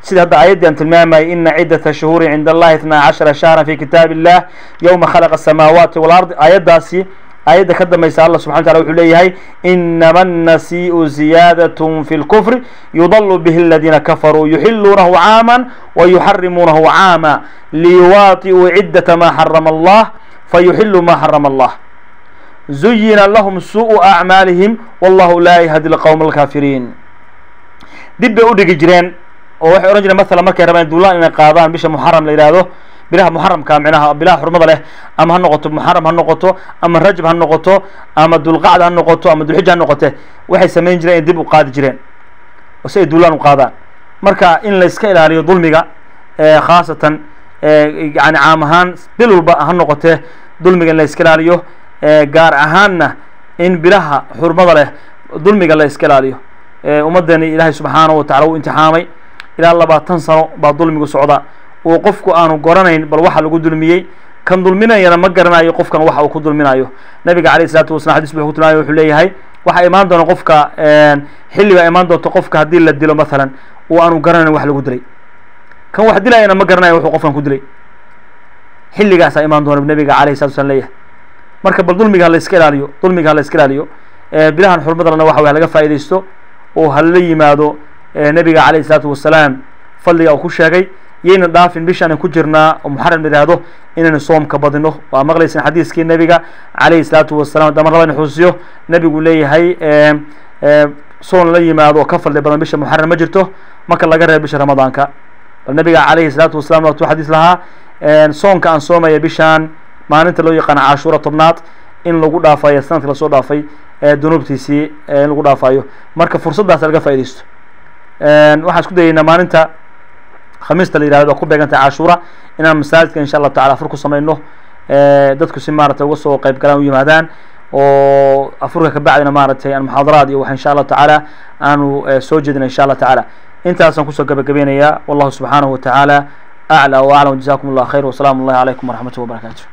Sida hadda aayaddii aan tilmaamayay ina ciddata shuhuuri cinda allahi itnaa cashara shahran fi kitaab illah yowma khalaqa asamaawaati walard aayaddaasi aayadda ka dambaysa allah subxana wataala wuxuu leeyahay inama annasii'u ziyaadatun fi lkufri yudalu bihi aladiina kafaruu yuxiluunahu caaman wa yuxarimuunahu caama liyuwaati'uu ciddata maa xarama allah fayuxilu ma xarama allah zuyina lahum suuءu acmaalihim wallahu laa yahdi lqowma alkaafiriin dib bay u dhigi jireen oo waxay odhan jireen masalan markay rabaan duulaan inay qaadaan bisha muxaram la yidhaahdo bilaha muxaramka micnaha bilaha xurmada leh ama ha noqoto muxaram ha noqoto ama rajab ha noqoto ama dulqacda ha noqoto ama dulxija ha noqote waxay samayn jireen in dib u qaadi jireen oo si ay duulaan u qaadaan marka in la iska ilaaliyo dulmiga khaasatan yani caam ahaan bil walba ha noqotee dulmiga in la iska ilaaliyo gaar ahaanna in bilaha xurmada leh dulmiga la iska ilaaliyo ummaddeeni ilaahay subxaanahu watacala uu imtixaamay ilaa labaatan sano baa dulmigu socda. Uu qofku aanu goranayn bal waxa lagu dulmiyey. Kan dulminayana ma garanayo qofkan waxa uu ku dulminayo nabiga alayh isalaatu wasalam xadis buu ku tilmaamay wuxuu leeyahay waxaa imaan doona qofka xilli imaan doonta qofka haddii la dilo masalan uu aanu garanayn wax lagu dilay kan wax dilayana ma garanayo wuxuu qofkan ku dilay. Xilligaasaa imaan doona nabiga alayh salatu slam leeyahay. Marka bal dulmiga hala iska ilaaliyo dulmiga iska ilaaliyo bilahan xurmadalana waxa way laga faa'iidaysto oo hala yimaado nabiga calayhi salaatu wasalaam fadliga uu ku sheegay yayna dhaafin bishaan ku jirnaa oo muxaram yidhaahdo inaynu soomka badino. Waa maqlaysan xadiiskii nabiga calayhi salaatu wasalam hadda mar laba in xusuusiyo nabigu leeyahay soon la yimaado oo ka fadli badan bisha muxaram ma jirto. Marka laga reebo bisha ramadaanka bal nabiga calayhi salaatu wasalam watuu xadiis lahaa soonka aan soomaya bishaan maalinta loo yaqaano cashuura tobnaad in lagu dhaafayo sanadka la soo dhaafay dunuubtiisii in lagu dhaafayo marka fursaddaas laga faaidaysto waxaan isku dayeynaa maalinta khamiista la yihahdo ku beegantahay cashuura inaan masaajidka insha allahu tacala afur ku samayno dadku si maaragtay uga soo qayb galaan u yimaadaan oo afurka kabacdina maaragtay aan muxaadaraad iyo wax insha allahu tacaala aanu soo jeedina insha allah tacaala انت أصلا كسر قبل قبينا يا والله سبحانه وتعالى أعلى واعلم جزاكم الله خير. وسلام الله عليكم ورحمة وبركاته.